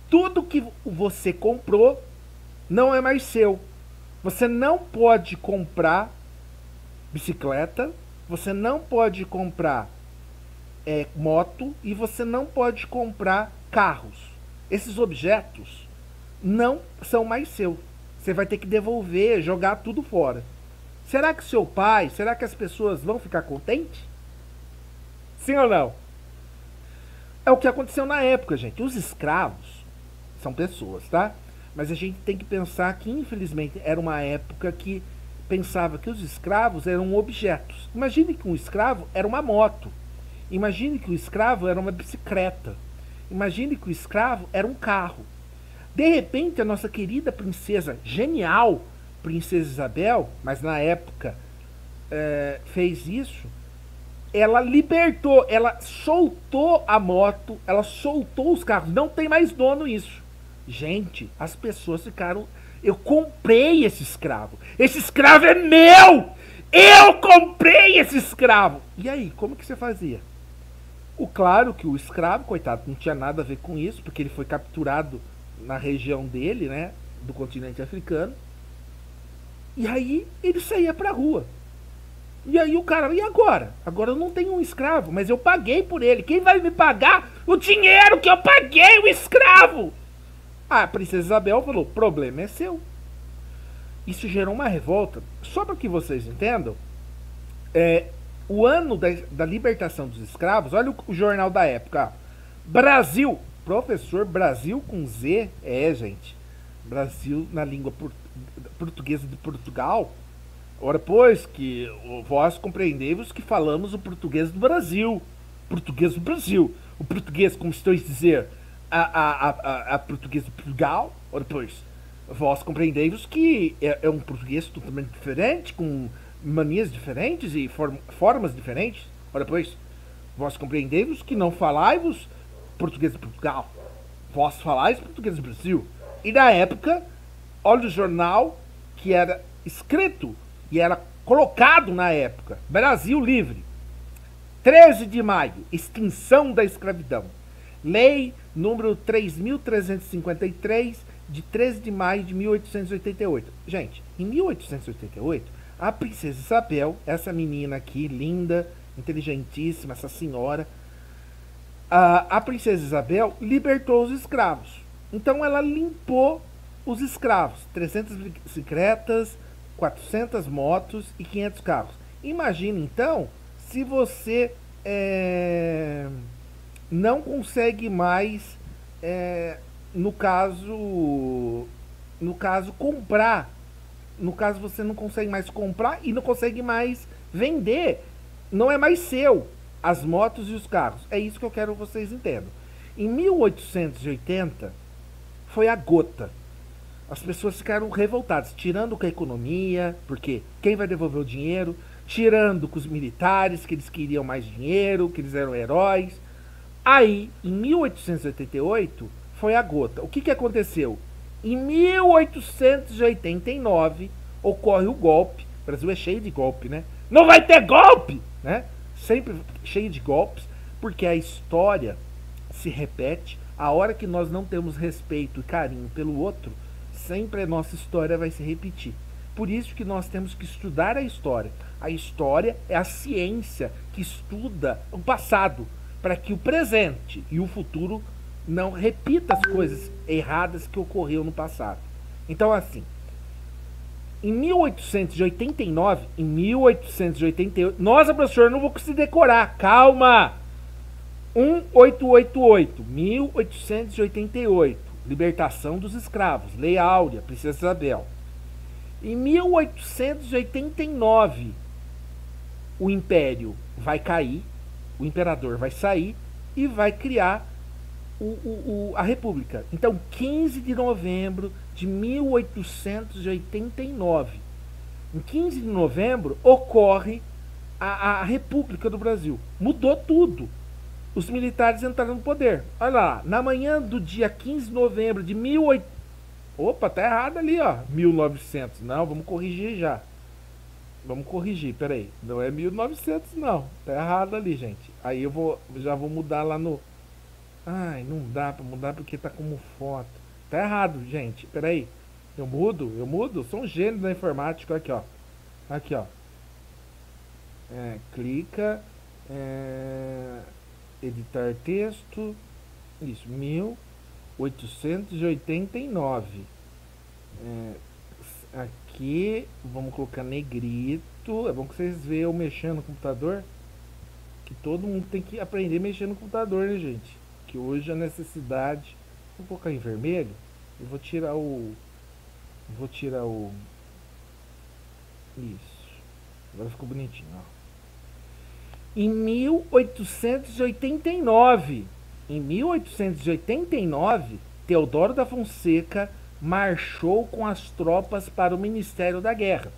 tudo que você comprou não é mais seu. Você não pode comprar bicicleta, você não pode comprar é, moto e você não pode comprar carros. Esses objetos não são mais seus. Você vai ter que devolver, jogar tudo fora. Será que seu pai, será que as pessoas vão ficar contentes? Sim ou não? É o que aconteceu na época, gente. Os escravos são pessoas, tá? Mas a gente tem que pensar que, infelizmente, era uma época que pensava que os escravos eram objetos. Imagine que um escravo era uma moto. Imagine que o escravo era uma bicicleta. Imagine que o escravo era um carro. De repente, a nossa querida princesa genial, Princesa Isabel, mas na época é, fez isso, ela libertou, ela soltou a moto, ela soltou os carros. Não tem mais dono isso. Gente, as pessoas ficaram. Eu comprei esse escravo. Esse escravo é meu! Eu comprei esse escravo! E aí, como que você fazia? O claro que o escravo, coitado, não tinha nada a ver com isso, porque ele foi capturado na região dele, né, do continente africano. E aí ele saía pra rua. E aí o cara, e agora? Agora eu não tenho um escravo, mas eu paguei por ele. Quem vai me pagar o dinheiro que eu paguei o escravo? A princesa Isabel falou: problema é seu. Isso gerou uma revolta. Só para que vocês entendam, é, o ano da, da libertação dos escravos, olha o, o jornal da época. Brasil, professor Brasil com Z, é, gente. Brasil na língua por, portuguesa de Portugal. Ora, pois, que vós compreendei-vos que falamos o português do Brasil. Português do Brasil. O português, como estou a dizer, a, a, a, a português de Portugal. Ora, pois, vós compreendei-vos que é, é um português totalmente diferente, com manias diferentes e form formas diferentes. Ora, pois, vós compreendei-vos que não falai-vos português de Portugal, vós falais português do Brasil. E na época, olha o jornal que era escrito e era colocado na época: Brasil Livre. 13 de maio, extinção da escravidão. Lei número 3353 de 13 de maio de 1888. Gente, em 1888 a princesa Isabel, essa menina aqui, linda, inteligentíssima, essa senhora, a, a princesa Isabel libertou os escravos. Então ela limpou os escravos, 300 bicicletas, 400 motos e 500 carros. Imagina então se você é, não consegue mais, é, no caso, no caso comprar, no caso você não consegue mais comprar e não consegue mais vender, não é mais seu as motos e os carros. É isso que eu quero que vocês entendam. Em 1880 foi a gota. As pessoas ficaram revoltadas, tirando com a economia, porque quem vai devolver o dinheiro? Tirando com os militares, que eles queriam mais dinheiro, que eles eram heróis. Aí, em 1888, foi a gota. O que, que aconteceu? Em 1889, ocorre o golpe. O Brasil é cheio de golpe, né? Não vai ter golpe! Né? Sempre cheio de golpes, porque a história se repete. A hora que nós não temos respeito e carinho pelo outro, sempre a nossa história vai se repetir. Por isso que nós temos que estudar a história. A história é a ciência que estuda o passado, para que o presente e o futuro não repita as coisas erradas que ocorreu no passado. Então, assim, em 1889, em 1888, nossa, professor, não vou conseguir decorar, calma! 1888, 1888, libertação dos escravos, Lei Áurea, Princesa Isabel. Em 1889, o império vai cair, o imperador vai sair e vai criar o, o, o, a república. Então, 15 de novembro de 1889. Em 15 de novembro ocorre a, a República do Brasil. Mudou tudo. Os militares entraram no poder. Olha lá, na manhã do dia 15 de novembro de 18... Opa, tá errado ali, ó. 1900. Não, vamos corrigir já. Vamos corrigir, peraí. Não é 1900, não. Tá errado ali, gente. Aí eu vou, já vou mudar lá no... Ai, não dá pra mudar porque tá como foto. Tá errado, gente. Peraí. Eu mudo? Eu mudo? Eu sou um gênio da informática. Aqui, ó. Aqui, ó. É, clica. É, editar texto. Isso, 1889. É, aqui, vamos colocar negrito. É bom que vocês vejam eu mexendo no computador. Que todo mundo tem que aprender a mexer no computador, né, gente? Que hoje a necessidade. Vou colocar em vermelho. Eu vou tirar o. Vou tirar o. Isso. Agora ficou bonitinho, ó. Em 1889, em 1889, Teodoro da Fonseca marchou com as tropas para o Ministério da Guerra,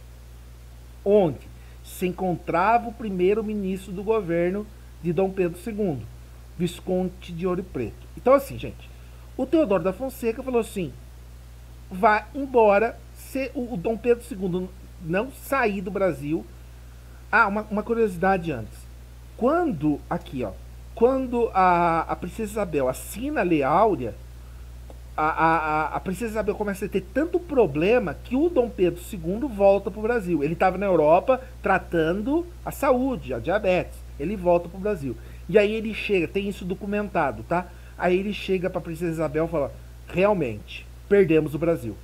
onde se encontrava o primeiro-ministro do governo de Dom Pedro II, Visconde de Ouro Preto. Então, assim, gente, o Teodoro da Fonseca falou assim: vá embora se o Dom Pedro II não sair do Brasil. Ah, uma, uma curiosidade antes. Quando, aqui ó, quando a, a Princesa Isabel assina a Lei Áurea, a, a, a Princesa Isabel começa a ter tanto problema que o Dom Pedro II volta para o Brasil. Ele estava na Europa tratando a saúde, a diabetes. Ele volta para o Brasil. E aí ele chega, tem isso documentado, tá? Aí ele chega para a Princesa Isabel e fala: realmente, perdemos o Brasil.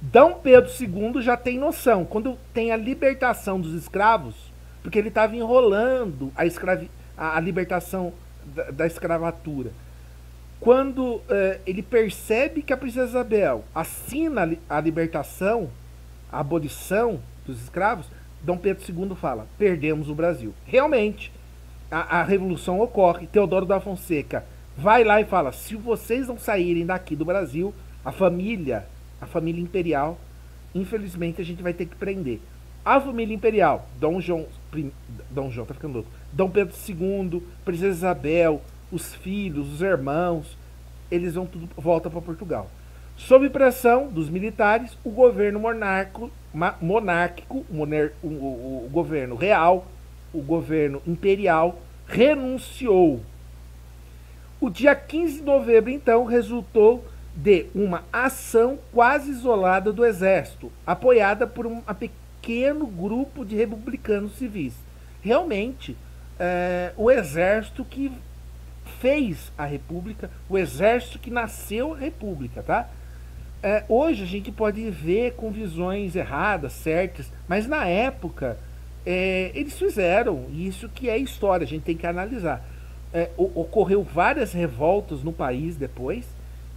Dom Pedro II já tem noção. Quando tem a libertação dos escravos, porque ele estava enrolando a, escravi a, a libertação da, da, escravatura. Quando eh, ele percebe que a princesa Isabel assina a libertação, a abolição dos escravos, Dom Pedro II fala: perdemos o Brasil. Realmente, a, a revolução ocorre. Teodoro da Fonseca vai lá e fala: se vocês não saírem daqui do Brasil, a família, a família imperial, infelizmente a gente vai ter que prender. A família imperial, Dom João, Dom João tá ficando louco, Dom Pedro II, Princesa Isabel, os filhos, os irmãos, eles vão tudo volta para Portugal. Sob pressão dos militares, o governo monárquico, moner, o, o, o governo real, o governo imperial renunciou. O dia 15 de novembro, então, resultou de uma ação quase isolada do exército, apoiada por um pequeno grupo de republicanos civis. Realmente, é, o exército que fez a república, o exército que nasceu a república, tá? É, hoje a gente pode ver com visões erradas, certas, mas na época é, eles fizeram isso que é história, a gente tem que analisar. é, o- ocorreu várias revoltas no país depois,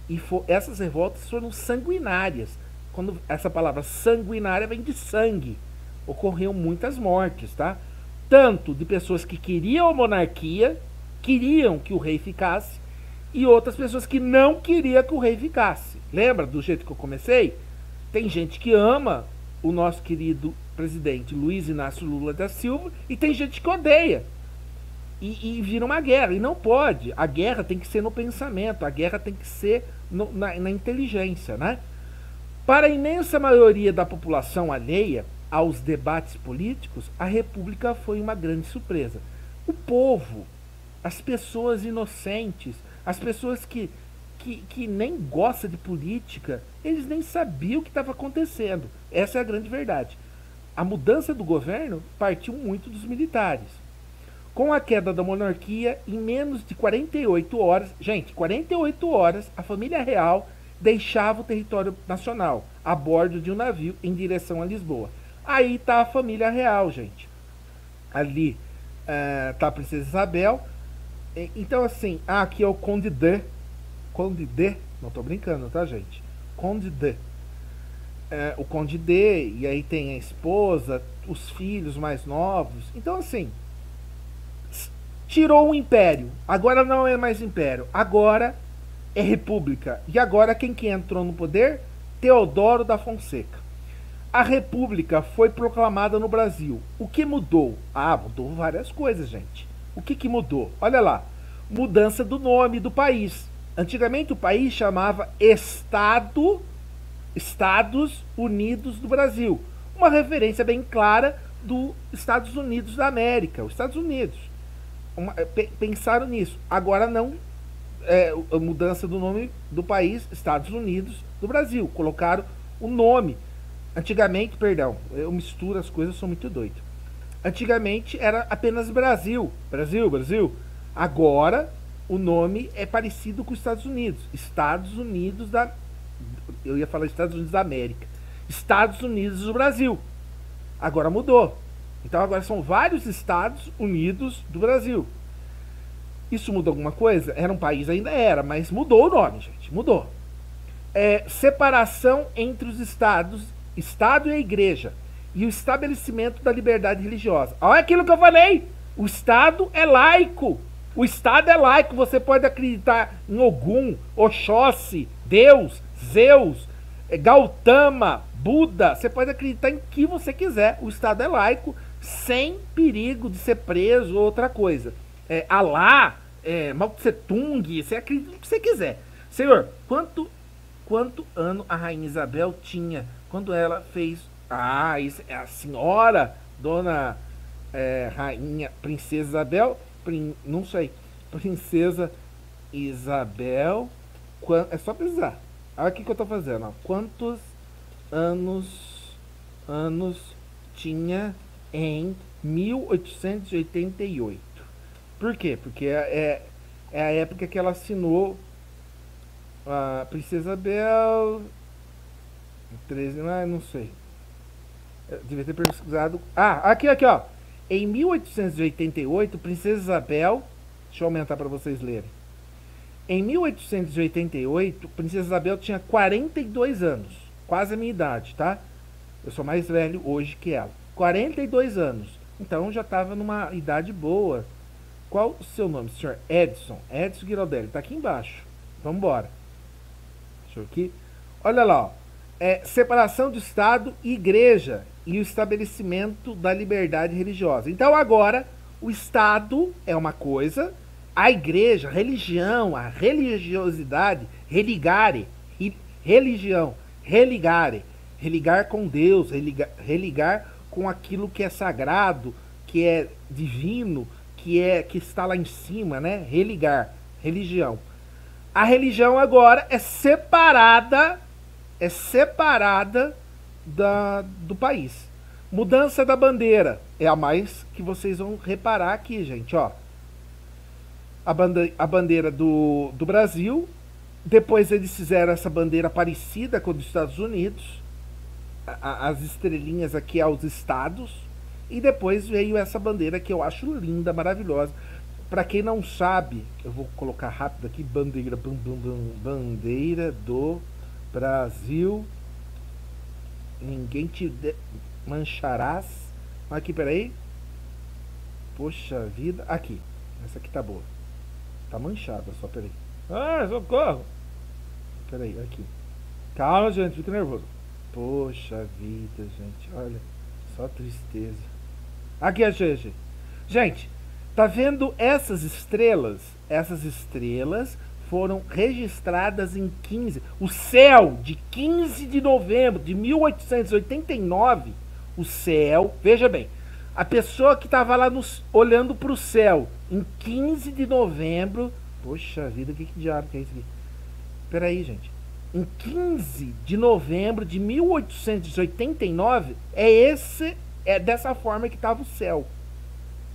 e fo- essas revoltas foram sanguinárias. Quando essa palavra sanguinária vem de sangue, ocorreram muitas mortes, tá? Tanto de pessoas que queriam a monarquia, queriam que o rei ficasse, e outras pessoas que não queriam que o rei ficasse. Lembra do jeito que eu comecei? Tem gente que ama o nosso querido presidente Luiz Inácio Lula da Silva e tem gente que odeia. E, e vira uma guerra. E não pode. A guerra tem que ser no pensamento, a guerra tem que ser no- na, na inteligência, né? Para a imensa maioria da população alheia aos debates políticos, a República foi uma grande surpresa. O povo, as pessoas inocentes, as pessoas que, que, que nem gostam de política, eles nem sabiam o que estava acontecendo. Essa é a grande verdade. A mudança do governo partiu muito dos militares. Com a queda da monarquia, em menos de 48 horas, gente, 48 horas, a família real deixava o território nacional a bordo de um navio em direção a Lisboa. Aí tá a família real, gente. Ali tá a princesa Isabel. Então, assim, ah, aqui é o Conde de. Conde de. Não tô brincando, tá, gente? Conde de. É, o Conde de, e aí tem a esposa, os filhos mais novos. Então, assim, tirou o império. Agora não é mais império. Agora é república. E agora quem que entrou no poder? Teodoro da Fonseca. A república foi proclamada no Brasil. O que mudou? Ah, mudou várias coisas, gente. O que que mudou? Olha lá. Mudança do nome do país. Antigamente o país chamava Estado Estados Unidos do Brasil. Uma referência bem clara dos Estados Unidos da América, os Estados Unidos. Uma- pe- pensaram nisso. Agora não é, a mudança do nome do país, Estados Unidos do Brasil. Colocaram o nome. Antigamente, perdão, eu misturo as coisas, sou muito doido. Antigamente era apenas Brasil. Brasil, Brasil. Agora o nome é parecido com os Estados Unidos. Estados Unidos da. Eu ia falar Estados Unidos da América. Estados Unidos do Brasil. Agora mudou. Então agora são vários Estados Unidos do Brasil. Isso mudou alguma coisa? Era um país, ainda era, mas mudou o nome, gente. Mudou. É, separação entre os estados, Estado e a Igreja. E o estabelecimento da liberdade religiosa. Olha aquilo que eu falei! O Estado é laico. O Estado é laico. Você pode acreditar em Ogum, Oxóssi, Deus, Zeus, eh, Gautama, Buda. Você pode acreditar em que você quiser. O Estado é laico, sem perigo de ser preso ou outra coisa. É, Alá, é, Mao Tse Tung, você acredita no que você quiser. Senhor, quanto, quanto ano a Rainha Isabel tinha quando ela fez. Ah, isso a senhora, dona é, Rainha, Princesa Isabel, prin- não sei, Princesa Isabel. quan- é só pesquisar. Olha o que, eu tô fazendo. Ó. Quantos anos anos tinha em 1888? Por quê? Porque é, é, é a época que ela assinou a Princesa Isabel. 13, ah, não sei. Eu devia ter pesquisado. Ah, aqui, aqui, ó. Em 1888, Princesa Isabel. Deixa eu aumentar para vocês lerem. Em 1888, Princesa Isabel tinha 42 anos. Quase a minha idade, tá? Eu sou mais velho hoje que ela. 42 anos. Então já estava numa idade boa. Qual o seu nome, senhor? Edson. Edson Giraldelli. Tá aqui embaixo. Vamos embora. Deixa eu aqui. Olha lá, ó. É, separação do Estado e Igreja e o estabelecimento da liberdade religiosa. Então agora o Estado é uma coisa, a Igreja, a religião, a religiosidade, religare, religião, religare, religar com Deus, religar, religar com aquilo que é sagrado, que é divino, que é que está lá em cima, né? Religar, religião. A religião agora é separada, é separada da, do país. Mudança da bandeira é a mais que vocês vão reparar aqui, gente, ó. A, bande a bandeira do, do Brasil, depois eles fizeram essa bandeira parecida com a dos Estados Unidos, a- as estrelinhas aqui aos estados, e depois veio essa bandeira que eu acho linda, maravilhosa. Pra quem não sabe, eu vou colocar rápido aqui, bandeira, bam, bam, bam, bandeira do Brasil. Ninguém te mancharás. Aqui, peraí. Poxa vida. Aqui. Essa aqui tá boa. Tá manchada só, peraí. Ah, socorro! Peraí, aqui. Calma, gente, fica nervoso. Poxa vida, gente. Olha, só tristeza. Aqui, achei, achei. Gente, tá vendo essas estrelas? Essas estrelas foram registradas em 15. O céu de 15 de novembro de 1889. O céu, veja bem, a pessoa que estava lá nos, olhando para o céu em 15 de novembro. Poxa vida, que, que diabo que é isso aqui? Peraí, gente. Em 15 de novembro de 1889, é esse é dessa forma que estava o céu.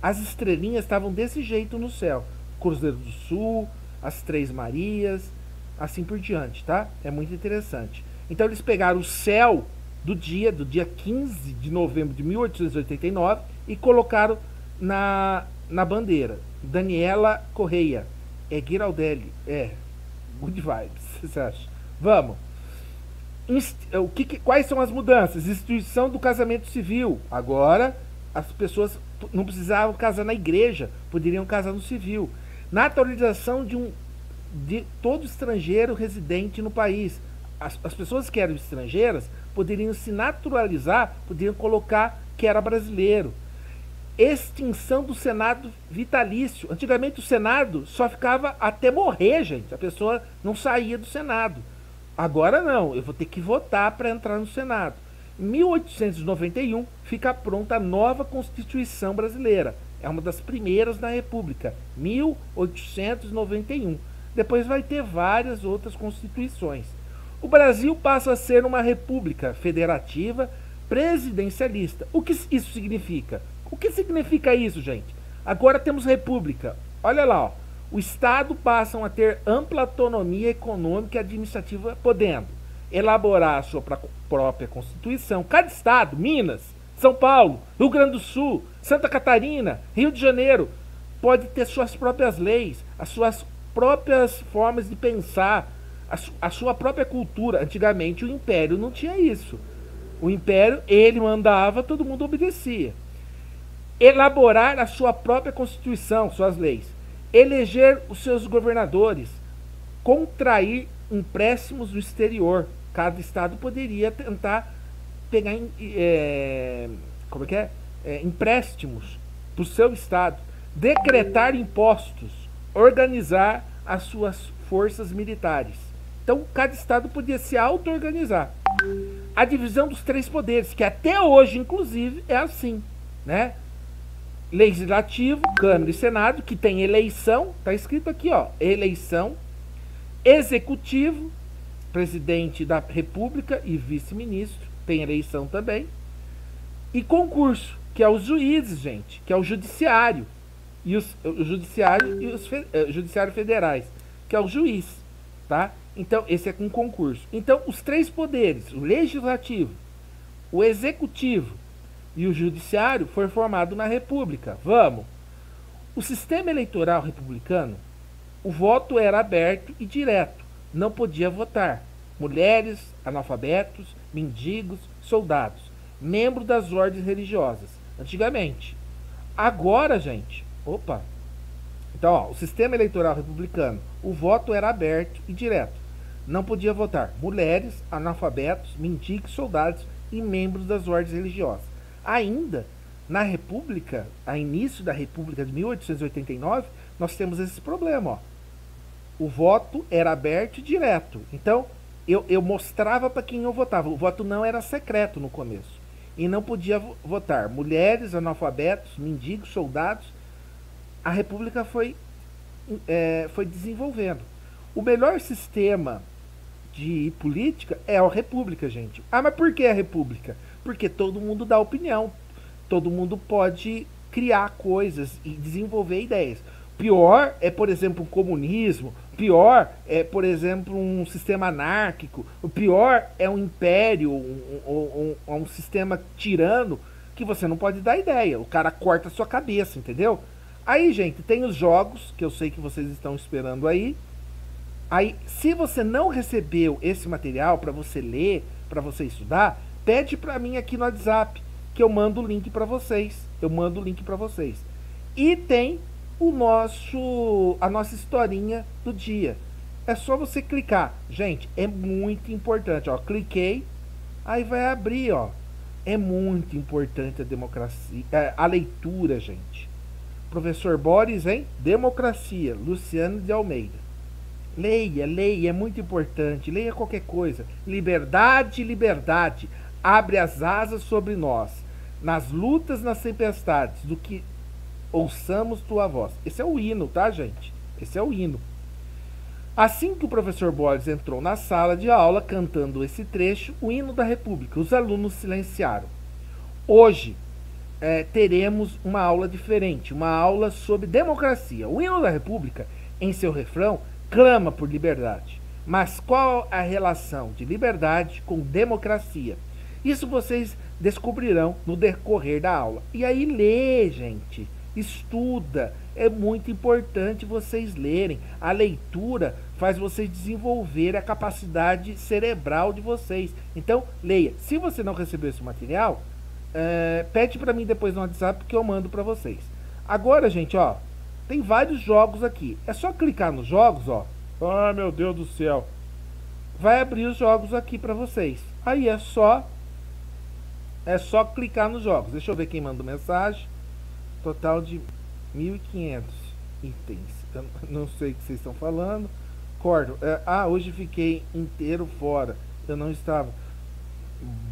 As estrelinhas estavam desse jeito no céu. Cruzeiro do Sul, as Três Marias, assim por diante, tá? É muito interessante. Então eles pegaram o céu do dia, do dia 15 de novembro de 1889 e colocaram na, na bandeira. Daniela Correia. É Giraldelli. É. Good vibes, você acha? Vamos. Inst- o que que- quais são as mudanças? Instituição do casamento civil. Agora, as pessoas não precisavam casar na igreja, poderiam casar no civil. Naturalização de um de todo estrangeiro residente no país. As, as pessoas que eram estrangeiras poderiam se naturalizar, poderiam colocar que era brasileiro. Extinção do Senado vitalício. Antigamente o Senado só ficava até morrer, gente. A pessoa não saía do Senado. Agora não, eu vou ter que votar para entrar no Senado. Em 1891 fica pronta a nova Constituição brasileira. É uma das primeiras na República. 1891. Depois vai ter várias outras constituições. O Brasil passa a ser uma república federativa presidencialista. O que isso significa? O que significa isso, gente? Agora temos república. Olha lá, ó. o Estado passam a ter ampla autonomia econômica e administrativa, podendo elaborar a sua própria Constituição. Cada Estado, Minas, São Paulo, Rio Grande do Sul, Santa Catarina, Rio de Janeiro, pode ter suas próprias leis, as suas próprias formas de pensar, a, su- a sua própria cultura. Antigamente o Império não tinha isso. O Império, ele mandava, todo mundo obedecia elaborar a sua própria Constituição, suas leis, eleger os seus governadores, contrair empréstimos do exterior. Cada estado poderia tentar pegar é, como é que é? É, empréstimos para o seu estado, decretar impostos, organizar as suas forças militares. Então, cada estado podia se auto-organizar. A divisão dos três poderes, que até hoje, inclusive, é assim, né? Legislativo, Câmara e Senado, que tem eleição, tá escrito aqui, ó, eleição. Executivo, presidente da República e vice-ministro, tem eleição também. E concurso, que é os juízes, gente, que é o judiciário. E os, o judiciário e os fe- eh, judiciário federais, que é o juiz, tá? Então, esse é com concurso. Então, os três poderes, o legislativo, o executivo e o judiciário foi formado na República. Vamos. O sistema eleitoral republicano, o voto era aberto e direto. Não podia votar mulheres, analfabetos, mendigos, soldados, membros das ordens religiosas. Antigamente. Agora, gente, opa. Então, ó, o sistema eleitoral republicano, o voto era aberto e direto. Não podia votar mulheres, analfabetos, mendigos, soldados e membros das ordens religiosas. Ainda na República, a início da República de 1889, nós temos esse problema, ó. O voto era aberto e direto. Então, eu, eu mostrava para quem eu votava. O voto não era secreto no começo. E não podia vo- votar mulheres, analfabetos, mendigos, soldados. A República foi, é, foi desenvolvendo. O melhor sistema de política é a República, gente. Ah, mas por que a República? Porque todo mundo dá opinião. Todo mundo pode criar coisas e desenvolver ideias. Pior é, por exemplo, o comunismo. Pior é, por exemplo, um sistema anárquico. O pior é um império, um, um, um- um sistema tirano que você não pode dar ideia. O cara corta a sua cabeça, entendeu? Aí, gente, tem os jogos que eu sei que vocês estão esperando aí. Aí, se você não recebeu esse material para você ler, para você estudar, pede para mim aqui no WhatsApp que eu mando o link para vocês. Eu mando o link para vocês. E tem o nosso a nossa historinha do dia. É só você clicar. Gente, é muito importante, ó. Cliquei, aí vai abrir, ó. É muito importante a democracia, é, a leitura, gente. Professor Boris, hein? Democracia, Luciano de Almeida. Leia, leia, é muito importante. Leia qualquer coisa. Liberdade, liberdade. Abre as asas sobre nós. Nas lutas, nas tempestades, do que ouçamos tua voz. Esse é o hino, tá, gente? Esse é o hino. Assim que o professor Boris entrou na sala de aula cantando esse trecho, o hino da República, os alunos silenciaram. Hoje é, teremos uma aula diferente, uma aula sobre democracia. O hino da República, em seu refrão, clama por liberdade. Mas qual a relação de liberdade com democracia? Isso vocês descobrirão no decorrer da aula. E aí lê, gente, estuda. É muito importante vocês lerem. A leitura faz vocês desenvolver a capacidade cerebral de vocês. Então, leia. Se você não recebeu esse material, é, pede para mim depois no WhatsApp que eu mando para vocês. Agora, gente, ó, tem vários jogos aqui. É só clicar nos jogos, ó. Ah, meu Deus do céu. Vai abrir os jogos aqui para vocês. Aí é só é só clicar nos jogos. Deixa eu ver quem mandou mensagem. Total de 1.500 itens. Eu não sei o que vocês estão falando. Cordo. É, ah, hoje fiquei inteiro fora. Eu não estava.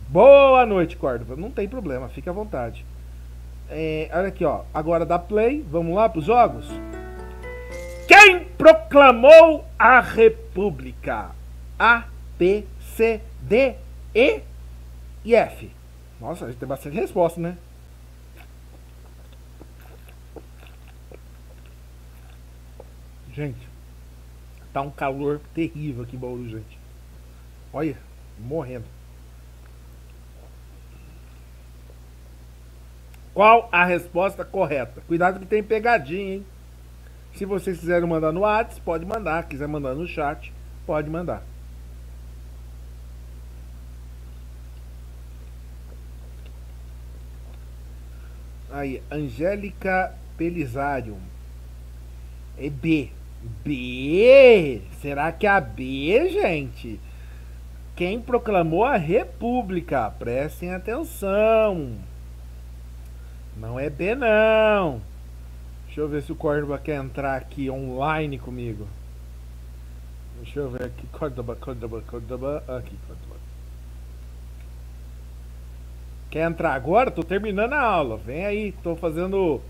Boa noite, Córdoba. Não tem problema, fique à vontade. É, olha aqui, ó. Agora dá play. Vamos lá para os jogos? Quem proclamou a República? A, B, C, D, E e F. Nossa, a gente tem bastante resposta, né? Gente, tá um calor terrível aqui em Bauru, gente. Olha, morrendo. Qual a resposta correta? Cuidado que tem pegadinha, hein? Se vocês quiserem mandar no WhatsApp, pode mandar. Quiser mandar no chat, pode mandar. Aí, Angélica Pelisário. É B. B? Será que é a B, gente? Quem proclamou a República? Prestem atenção. Não é B, não. Deixa eu ver se o Córdoba quer entrar aqui online comigo. Deixa eu ver aqui. Córdoba, Córdoba, Córdoba. Aqui, Córdoba. Quer entrar agora? Tô terminando a aula. Vem aí, tô fazendo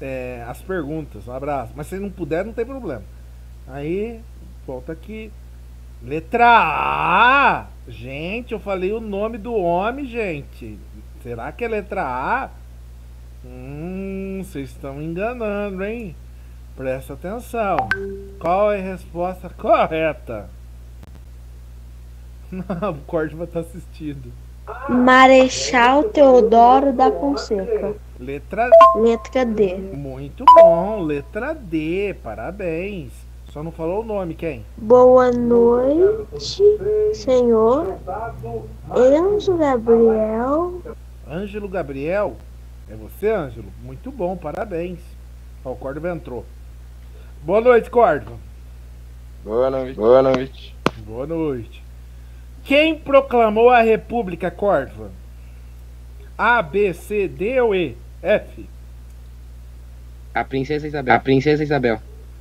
é, as perguntas. Um abraço. Mas se não puder, não tem problema. Aí, volta aqui. Letra A! Gente, eu falei o nome do homem, gente. Será que é letra A? Hum, vocês estão enganando, hein? Presta atenção. Qual é a resposta correta? Não, o Córdoba está assistindo. Marechal Teodoro da Fonseca. Letra Letra D. Muito bom, letra D, parabéns. Só não falou o nome, quem? Boa noite, senhor. Enzo Gabriel. Ângelo Gabriel. É você, Ângelo? Muito bom, parabéns. Ó, o Córdoba entrou. Boa noite, Córdoba. Boa noite. Boa noite. Boa noite. Quem proclamou a República, Córdoba? A, B, C, D ou E? F? A princesa Isabel. A princesa Isabel.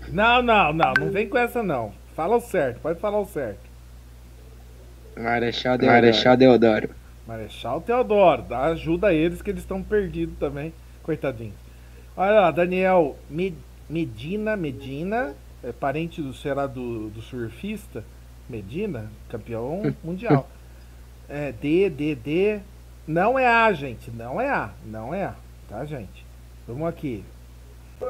Não, não, não. Não vem com essa, não. Fala o certo, pode falar o certo. Marechal Deodoro. Marechal Deodoro. Marechal Teodoro, dá ajuda a eles que eles estão perdidos também, coitadinhos. Olha lá, Daniel Me- Medina, Medina, é parente do será do, do surfista Medina, campeão mundial. É D, D, D. Não é A, gente, não é A, não é A, tá, gente? Vamos aqui.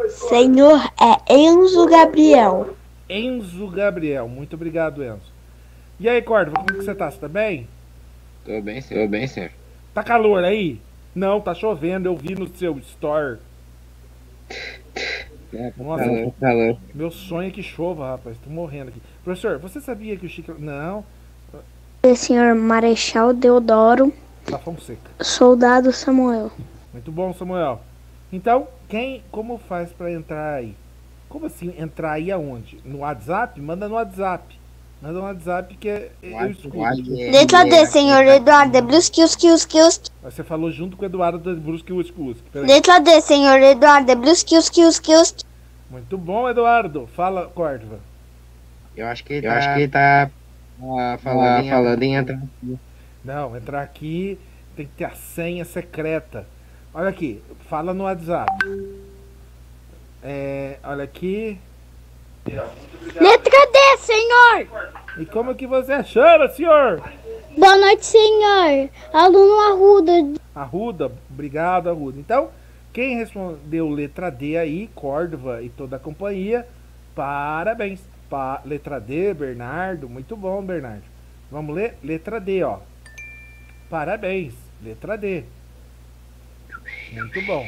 Senhor é Enzo Gabriel. Enzo Gabriel, muito obrigado, Enzo. E aí, Córdoba, como que você tá? Você tá bem? Tô bem, senhor. Tô bem, senhor. Tá calor aí? Não, tá chovendo, eu vi no seu store. Nossa, Falou, falou. meu sonho é que chova, rapaz. Tô morrendo aqui. Professor, você sabia que o Chico. Não, Senhor Marechal Deodoro, da Fonseca. Soldado Samuel. Muito bom, Samuel. Então, quem. Como faz pra entrar aí? Como assim entrar aí aonde? No WhatsApp? Manda no WhatsApp. Manda no WhatsApp que é- eu escuto. Letra D, senhor Eduardo. Bluskius, kius, kius. Você falou junto com o Eduardo do Brusque Usque Usque. Letra D, senhor Eduardo. Bluskius, kius, kius. Muito bom, Eduardo. Fala, Córdoba. Eu acho que ele tá, acho que ele tá ah, falando, em, falando em entrar. Não, entrar aqui tem que ter a senha secreta. Olha aqui, fala no WhatsApp. É, olha aqui. Letra D, senhor. E como que você chama, senhor? Boa noite, senhor. Aluno Arruda. Arruda, obrigado, Arruda. Então, quem respondeu letra D aí, Córdova e toda a companhia, parabéns. Pa letra D, Bernardo, muito bom, Bernardo. Vamos ler? Letra D, ó. Parabéns, letra D. Muito bom.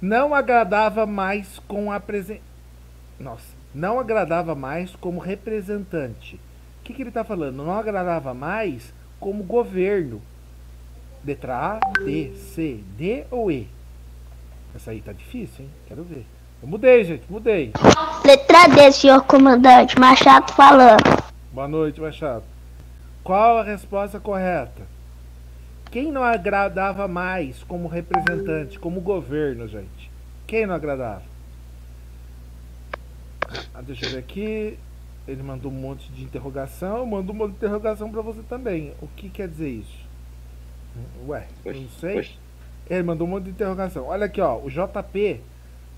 Não agradava mais com a presen... Nossa, não agradava mais como representante. O que, que ele está falando? Não agradava mais como governo. Letra A, B, C, D ou E? Essa aí tá difícil, hein? Quero ver. Eu mudei, gente, mudei. Letra D, senhor comandante. Machado falando. Boa noite, Machado. Qual a resposta correta? Quem não agradava mais como representante, como governo, gente? Quem não agradava? Ah, deixa eu ver aqui. Ele mandou um monte de interrogação. Eu mando um monte de interrogação pra você também. O que quer dizer isso? Ué, eu não sei. Ele mandou um monte de interrogação. Olha aqui, ó. O JP.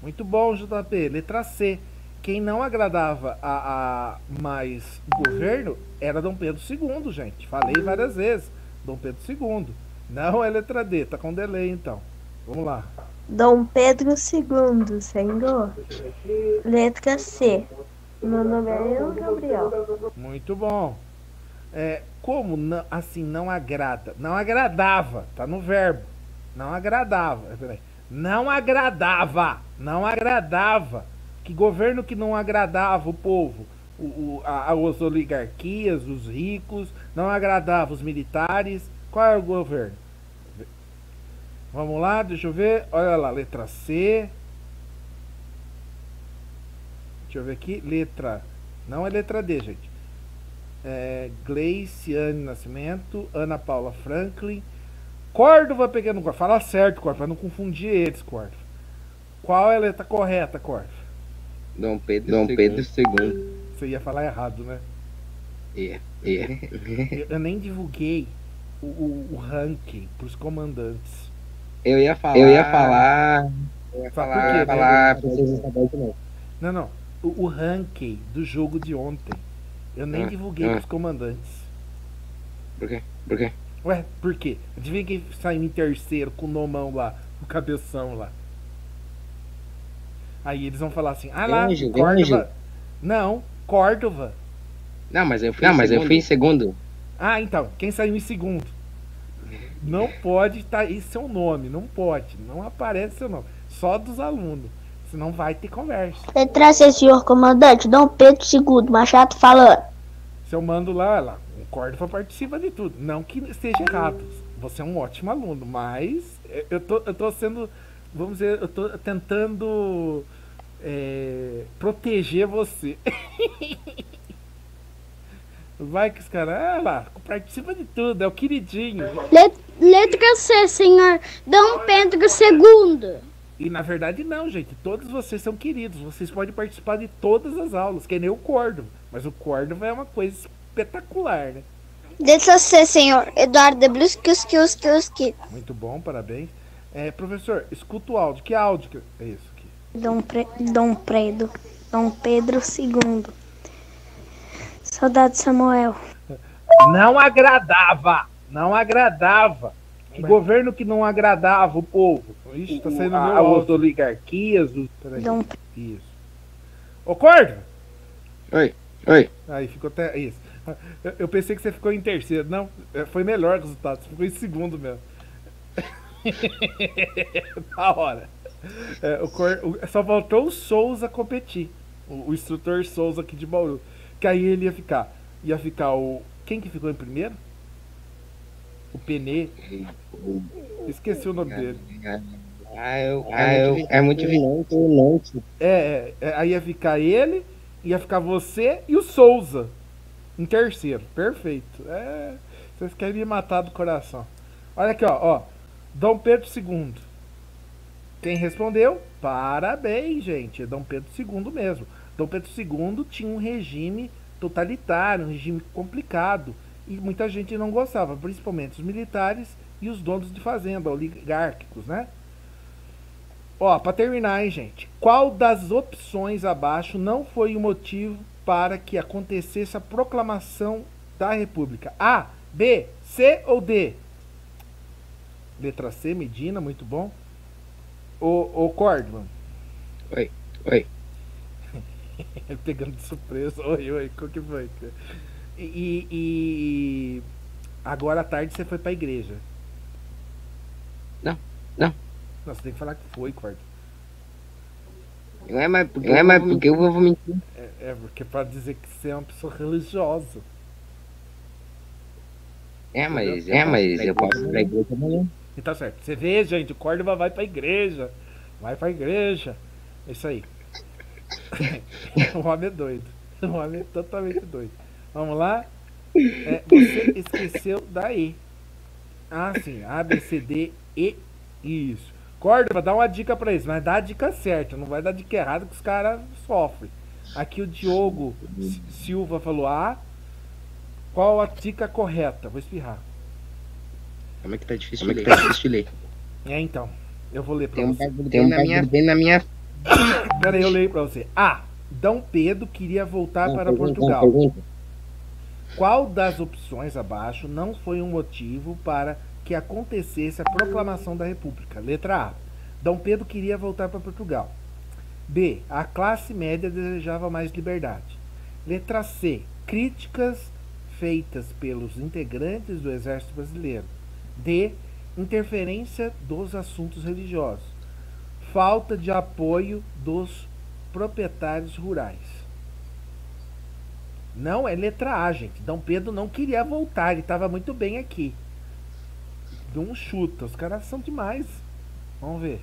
Muito bom, JP. Letra C. Quem não agradava a, a mais governo era Dom Pedro II, gente. Falei várias vezes. Dom Pedro II. Não é letra D. Tá com delay, então. Vamos lá. Dom Pedro II, senhor. Letra C. Meu nome é eu, Gabriel. Muito bom. É, como não- assim não agrada? Não agradava, tá no verbo. Não agradava. Peraí. Não agradava. Não agradava. Que governo que não agradava o povo? O, a- as oligarquias, os ricos, não agradava os militares. Qual é o governo? Vamos lá, deixa eu ver. Olha lá, letra C. Deixa eu ver aqui. Letra. Não é letra D, gente. É, Gleiciane Nascimento, Ana Paula Franklin, Córdova pegando Córdova. Fala certo, Córdova, para não confundir eles, Córdova. Qual é a letra correta, Córdova? Dom Pedro, Dom Pedro II. Você ia falar errado, né? É, é. Eu, nem divulguei o, o, o ranking pros comandantes. Eu ia falar. Eu ia falar. Eu ia falar. quê, né? falar pra vocês saberem de novo. Não, não. O, o ranking do jogo de ontem. Eu nem Ah, divulguei ah. pros comandantes. Por quê? Por quê? Ué, por quê? Adivinha quem saiu em terceiro com o nomão lá, o cabeção lá. Aí eles vão falar assim, ah lá, Anjo, vem Córdova. Anjo. Não, Córdova. Não, mas eu fui, não, mas eu fui em segundo. Ah, então, quem saiu em segundo? Não pode estar esse seu nome, não pode, não aparece seu nome, só dos alunos, senão vai ter conversa. Letra C, senhor comandante. Dom Pedro II. Machado falando. Se eu mando lá, lá, o Córdova participa de tudo, não que esteja errado, você é um ótimo aluno, mas eu- eu tô, eu tô sendo, vamos dizer, eu tô tentando é, proteger você. Vai que os caras, ah lá, participa de tudo, é o queridinho. Letra C, senhor Dom Pedro II. E na verdade não, gente. Todos vocês são queridos. Vocês podem participar de todas as aulas, que nem o Córdova. Mas o Córdova é uma coisa espetacular, né? Letra C, senhor Eduardo Bluskius, kius, kius, kius. Muito bom, parabéns. É, professor, escuta o áudio. Que áudio que é isso? Dom, Pre... Dom Pedro. Dom Pedro II. Soldado Samuel. Não agradava! Não agradava! Que governo que não agradava o povo? Ixi, tá saindo a- meu. As oligarquias, os... Dom Isso. Ô, Córdova! Oi, oi. Aí ficou até. Isso. Eu, eu pensei que você ficou em terceiro. Não, é, foi melhor o resultado. Você ficou em segundo mesmo. da hora. É, o Cor- o- só faltou o Souza competir. O, o instrutor Souza aqui de Bauru. Que aí ele ia ficar. Ia ficar o. Quem que ficou em primeiro? O Penê. Esqueci o nome dele. Ah, eu, ah, eu, é muito evidente, não. É, é, é, aí ia ficar ele, ia ficar você e o Souza. Em terceiro. Perfeito. É, vocês querem me matar do coração. Olha aqui, ó, ó. Dom Pedro II. Quem respondeu? Parabéns, gente. É Dom Pedro II mesmo. Dom Pedro II tinha um regime totalitário, um regime complicado. E muita gente não gostava, principalmente os militares e os donos de fazenda, oligárquicos, né? Ó, pra terminar, hein, gente. Qual das opções abaixo não foi o motivo para que acontecesse a proclamação da República? A, B, C ou D? Letra C, Medina, muito bom. O, o Cordman. Oi, oi. Pegando de surpresa. Oi, oi, qual que foi? E, e- agora à tarde você foi pra igreja. Não, não. Você tem que falar que foi, Cordman. Não é mais porque, não é mais porque eu vou mentir. É, é porque pra dizer que você é uma pessoa religiosa. É, mas, é, mas eu posso ir pra igreja amanhã. E tá certo. Você vê, gente, o Córdoba vai pra igreja. Vai pra igreja. É isso aí. o homem é doido. O homem é totalmente doido. Vamos lá? É, você esqueceu da E. Ah, sim. A, B, C, D, E. Isso. Córdoba, dá uma dica pra eles, mas dá a dica certa. Não vai dar dica errada que os caras sofrem. Aqui o Diogo Silva falou A. Qual a dica correta? Vou espirrar. Como é que tá difícil de ler? Tá difícil de ler. É, então. Eu vou ler pra Tem um você. bagulho bem na minha, bem na minha Pera aí, eu leio pra você. A. Dom Pedro queria voltar Não, para pergunta, Portugal. não. Qual das opções abaixo não foi um motivo para que acontecesse a proclamação da República? Letra A. Dom Pedro queria voltar para Portugal. B. A classe média desejava mais liberdade. Letra C. Críticas feitas pelos integrantes do Exército Brasileiro. D. Interferência dos assuntos religiosos. Falta de apoio dos proprietários rurais. Não, é letra A, gente. Dom Pedro não queria voltar, ele estava muito bem aqui. Deu um chuta, os caras são demais. Vamos ver.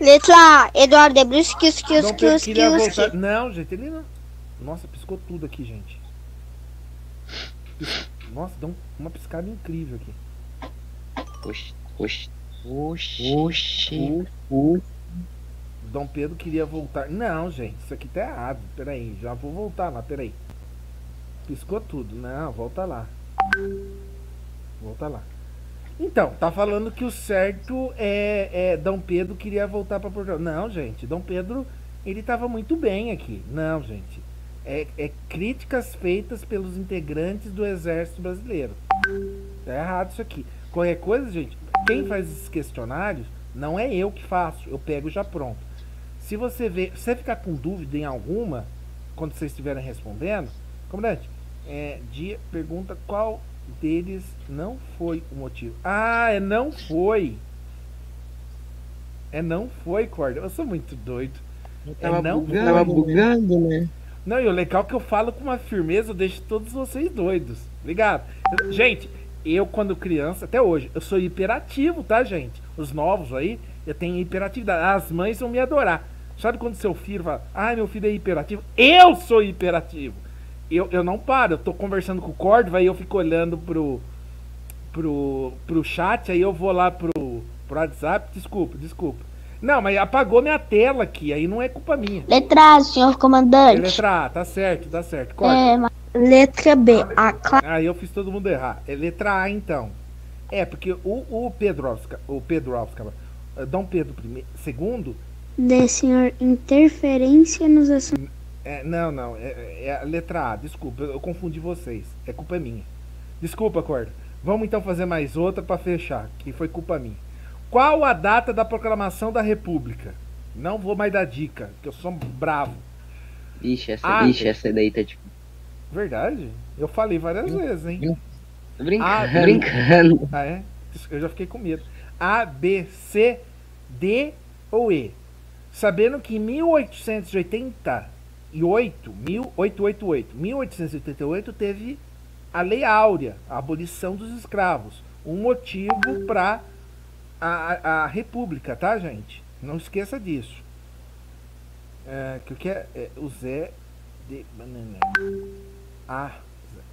Letra A, Eduardo é Pedro kios, queria kios, voltar. Não, gente, ele não. Nossa, piscou tudo aqui, gente. Nossa, deu um- uma piscada incrível aqui. Oxi, oxi, oxi, oxi, oxi. Dom Pedro queria voltar. Não, gente, isso aqui tá errado. Peraí, já vou voltar lá, peraí. Piscou tudo. Não, volta lá. Volta lá. Então, tá falando que o certo é, é Dom Pedro queria voltar para Portugal. Não, gente, Dom Pedro, ele tava muito bem aqui. Não, gente. É, é críticas feitas pelos integrantes do Exército Brasileiro. Tá errado isso aqui. Qualquer coisa, gente, quem faz esses questionários não é eu que faço, eu pego já pronto. Se você vê, se você ficar com dúvida em alguma, quando vocês estiverem respondendo, comandante, é, dia, pergunta qual deles não foi o motivo. Ah, é não foi. É não foi, Corda. Eu sou muito doido. Tava, é não bugando, tava bugando, né? Não, e o legal é que eu falo com uma firmeza, eu deixo todos vocês doidos. Ligado? Eu- gente, eu quando criança, até hoje, eu sou hiperativo, tá, gente? Os novos aí, eu tenho hiperatividade. As mães vão me adorar. Sabe quando seu filho fala, ai, meu filho é hiperativo? Eu sou hiperativo. Eu, eu não paro, eu tô conversando com o Córdoba e eu fico olhando pro, pro, pro chat, aí eu vou lá pro, pro WhatsApp, desculpa, desculpa. Não, mas apagou minha tela aqui, aí não é culpa minha. Letra A, senhor comandante. Letra A, tá certo, tá certo. Corta. É, ma- Letra B, a classe Aí eu fiz todo mundo errar. É letra A, então. É, porque o, o Pedrovska, o Pedrovska, eh, Dom Pedro I, segundo, D, senhor, interferência nos assuntos. é, não, não, é, é a letra A, desculpa, eu, eu confundi vocês. É culpa minha. Desculpa, Corda. Vamos então fazer mais outra pra fechar, que foi culpa minha. Qual a data da proclamação da República? Não vou mais dar dica, que eu sou bravo. Ixi, essa, Ah, ixi, essa daí tá tipo. Verdade? Eu falei várias vezes, hein? Brincando, tô brincando. Ah, é? Eu já fiquei com medo. A, B, C, D ou E? Sabendo que em 1888, 1888, 1888 teve a Lei Áurea, a abolição dos escravos. Um motivo para a, a, a República, tá, gente? Não esqueça disso. É, que o que é, é o Zé de Banana. Ah,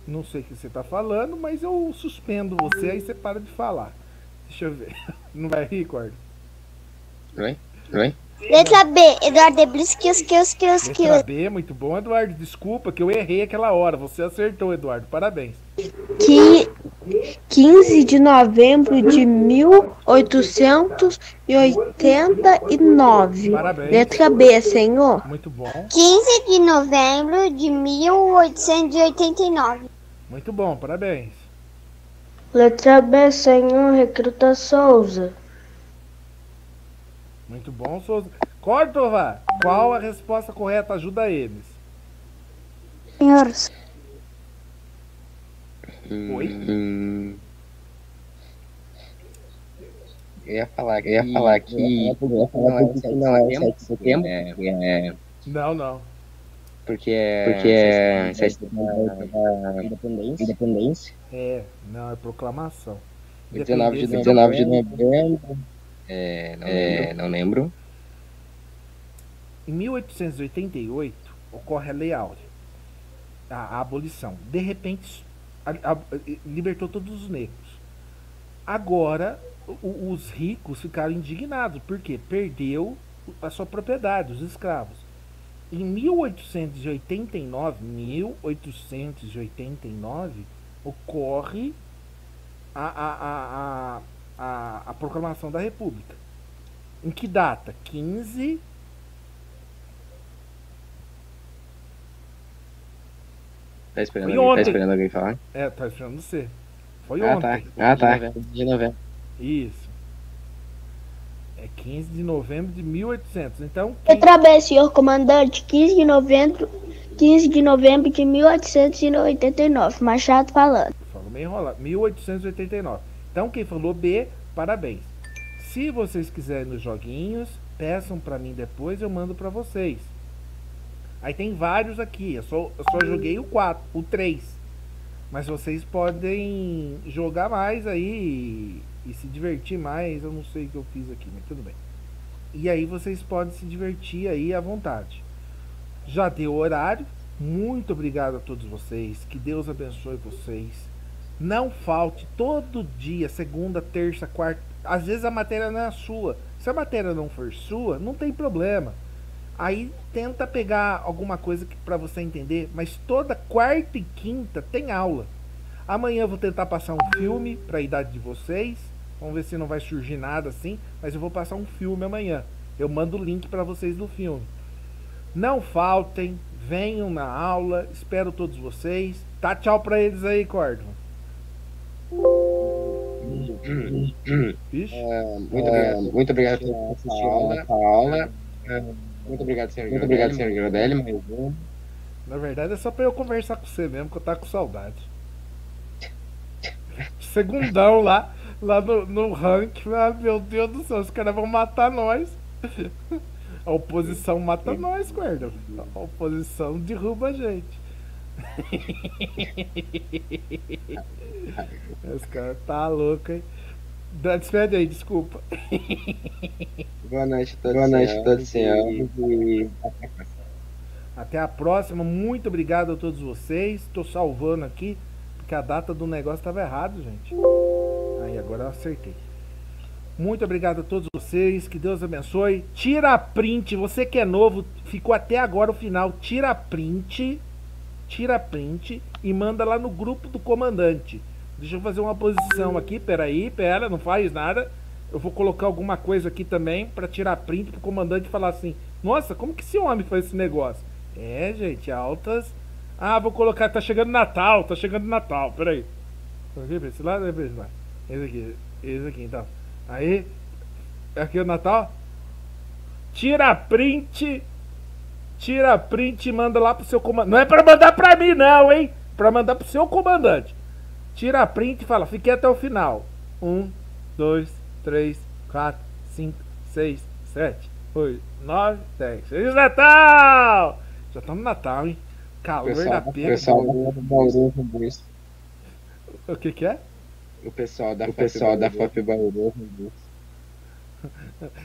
não sei o que você tá falando, mas eu suspendo você, aí você para de falar. Deixa eu ver. Não vai rir, Cordo? Oi? Oi? Letra B, Eduardo de Blis, kios, kios, kios, Letra. B, muito bom, Eduardo. Desculpa que eu errei aquela hora. Você acertou, Eduardo. Parabéns. Que 15 de novembro de 1889. Parabéns. Letra B, senhor. Muito bom. 15 de novembro de 1889. Muito bom, parabéns. Letra B, senhor Recruta Souza. Muito bom, Souza. Córdova, qual a resposta correta? Ajuda eles. Senhores, Oi? Hum, eu ia falar, eu ia falar que não é 7 não é 7 de setembro, é, é, Não, não. porque é, porque é 7 de setembro da independência. independência. É, não, é proclamação. 19 de, Independência 19 de novembro. É, não, é, não lembro. Em 1888 ocorre a Lei Áurea, a, a abolição. De repente, a- a- libertou todos os negros. Agora, o- os ricos ficaram indignados, porque perdeu a sua propriedade, os escravos. Em 1889, 1889 ocorre a, a, a, a, a, a proclamação da República. Em que data? 15 Tá esperando, Foi alguém, tá esperando alguém falar? É, tá esperando você. Foi Ah, ontem. tá. Ah, tá. De novembro. Isso. É 15 de novembro de 1800. Então, quem... Letra B, senhor comandante, 15 de novembro, 15 de novembro de 1889. Machado falando. Falou meio enrolado. 1889. Então, quem falou B, parabéns. Se vocês quiserem nos joguinhos, peçam pra mim depois, eu mando pra vocês. Aí tem vários aqui. Eu só, eu só joguei o 4, o 3. Mas vocês podem jogar mais aí e, e se divertir mais. Eu não sei o que eu fiz aqui, mas tudo bem. E aí vocês podem se divertir aí à vontade. Já deu o horário. Muito obrigado a todos vocês. Que Deus abençoe vocês. Não falte todo dia, segunda, terça, quarta. Às vezes a matéria não é sua. Se a matéria não for sua, não tem problema. Aí tenta pegar alguma coisa para você entender, mas toda quarta e quinta tem aula. Amanhã eu vou tentar passar um filme para a idade de vocês. Vamos ver se não vai surgir nada assim, mas eu vou passar um filme amanhã. Eu mando o link para vocês do filme. Não faltem, venham na aula, espero todos vocês. Tá tchau para eles aí, Cordon. Vixe. Muito obrigado, muito obrigado por assistir a aula. A aula. É, Muito obrigado, senhor Muito obrigado, senhor Gradelli, mais um. Na verdade é só pra eu conversar com você mesmo, que eu tá com saudade. Segundão lá, lá no, no rank. Ah, meu Deus do céu, os caras vão matar nós. A oposição mata nós, guarda. A oposição derruba a gente. Esse cara tá louco, hein? Despede aí, desculpa. Boa noite a todos. Boa noite a todos. E Até a próxima. Muito obrigado a todos vocês. Tô salvando aqui, porque a data do negócio estava errado, gente. Aí, agora eu acertei. Muito obrigado a todos vocês. Que Deus abençoe. Tira a print. Você que é novo, ficou até agora o final. Tira a print. Tira print e manda lá no grupo do comandante. Deixa eu fazer uma posição aqui. Peraí, pera, não faz nada. Eu vou colocar alguma coisa aqui também para tirar print pro comandante falar assim: Nossa, como que esse homem faz esse negócio? É, gente, altas. Ah, vou colocar. Tá chegando Natal, tá chegando Natal. Peraí. Aqui pra esse lado, é esse lado. Esse aqui, esse aqui então. Aí, aqui o Natal. Tira print. Tira print e manda lá pro seu comandante. Não é pra mandar pra mim, não, hein? Pra mandar pro seu comandante. Tira a print e fala, fiquei até o final. Um, dois, três, quatro, cinco, seis, sete. 8, 9, 10. Feliz Natal! Já estamos no Natal, hein? Calor Pessoal, da o pega. pessoal da Bauru. O que que é? O pessoal da o pessoal da FOP Bauru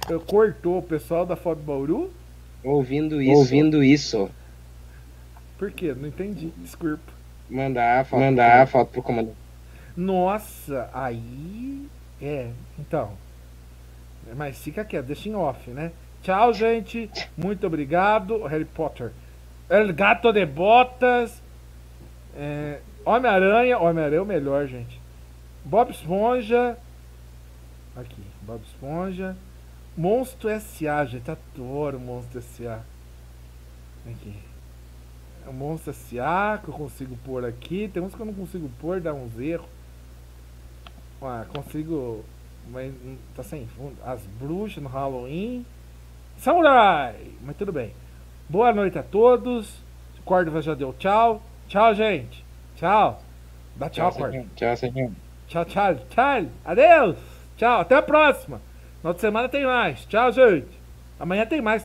Eu cortou o pessoal da Fob Bauru? Ouvindo isso. Ouvindo isso. Por quê? Não entendi. Desculpa. Mandar a foto, mandar a foto pro comandante. Nossa, aí. É, então. Mas fica quieto, deixa em off, né? Tchau, gente. Muito obrigado. Harry Potter. El Gato de Botas. É, Homem-Aranha. Homem-Aranha é o melhor, gente. Bob Esponja. Aqui, Bob Esponja. Monstro S.A. Gente, adoro Monstro S.A. Aqui. É o Monstro S.A. que eu consigo pôr aqui. Tem uns que eu não consigo pôr, dá uns erros. Ah, consigo. Mas hum, tá sem fundo. As bruxas no Halloween. Samurai! Mas tudo bem. Boa noite a todos. Córdoba já deu tchau. Tchau, gente. Tchau. Dá tchau, Córdoba. Tchau, senhor. Tchau, tchau, tchau. Adeus. Tchau, até a próxima. Na outra semana tem mais. Tchau, gente. Amanhã tem mais.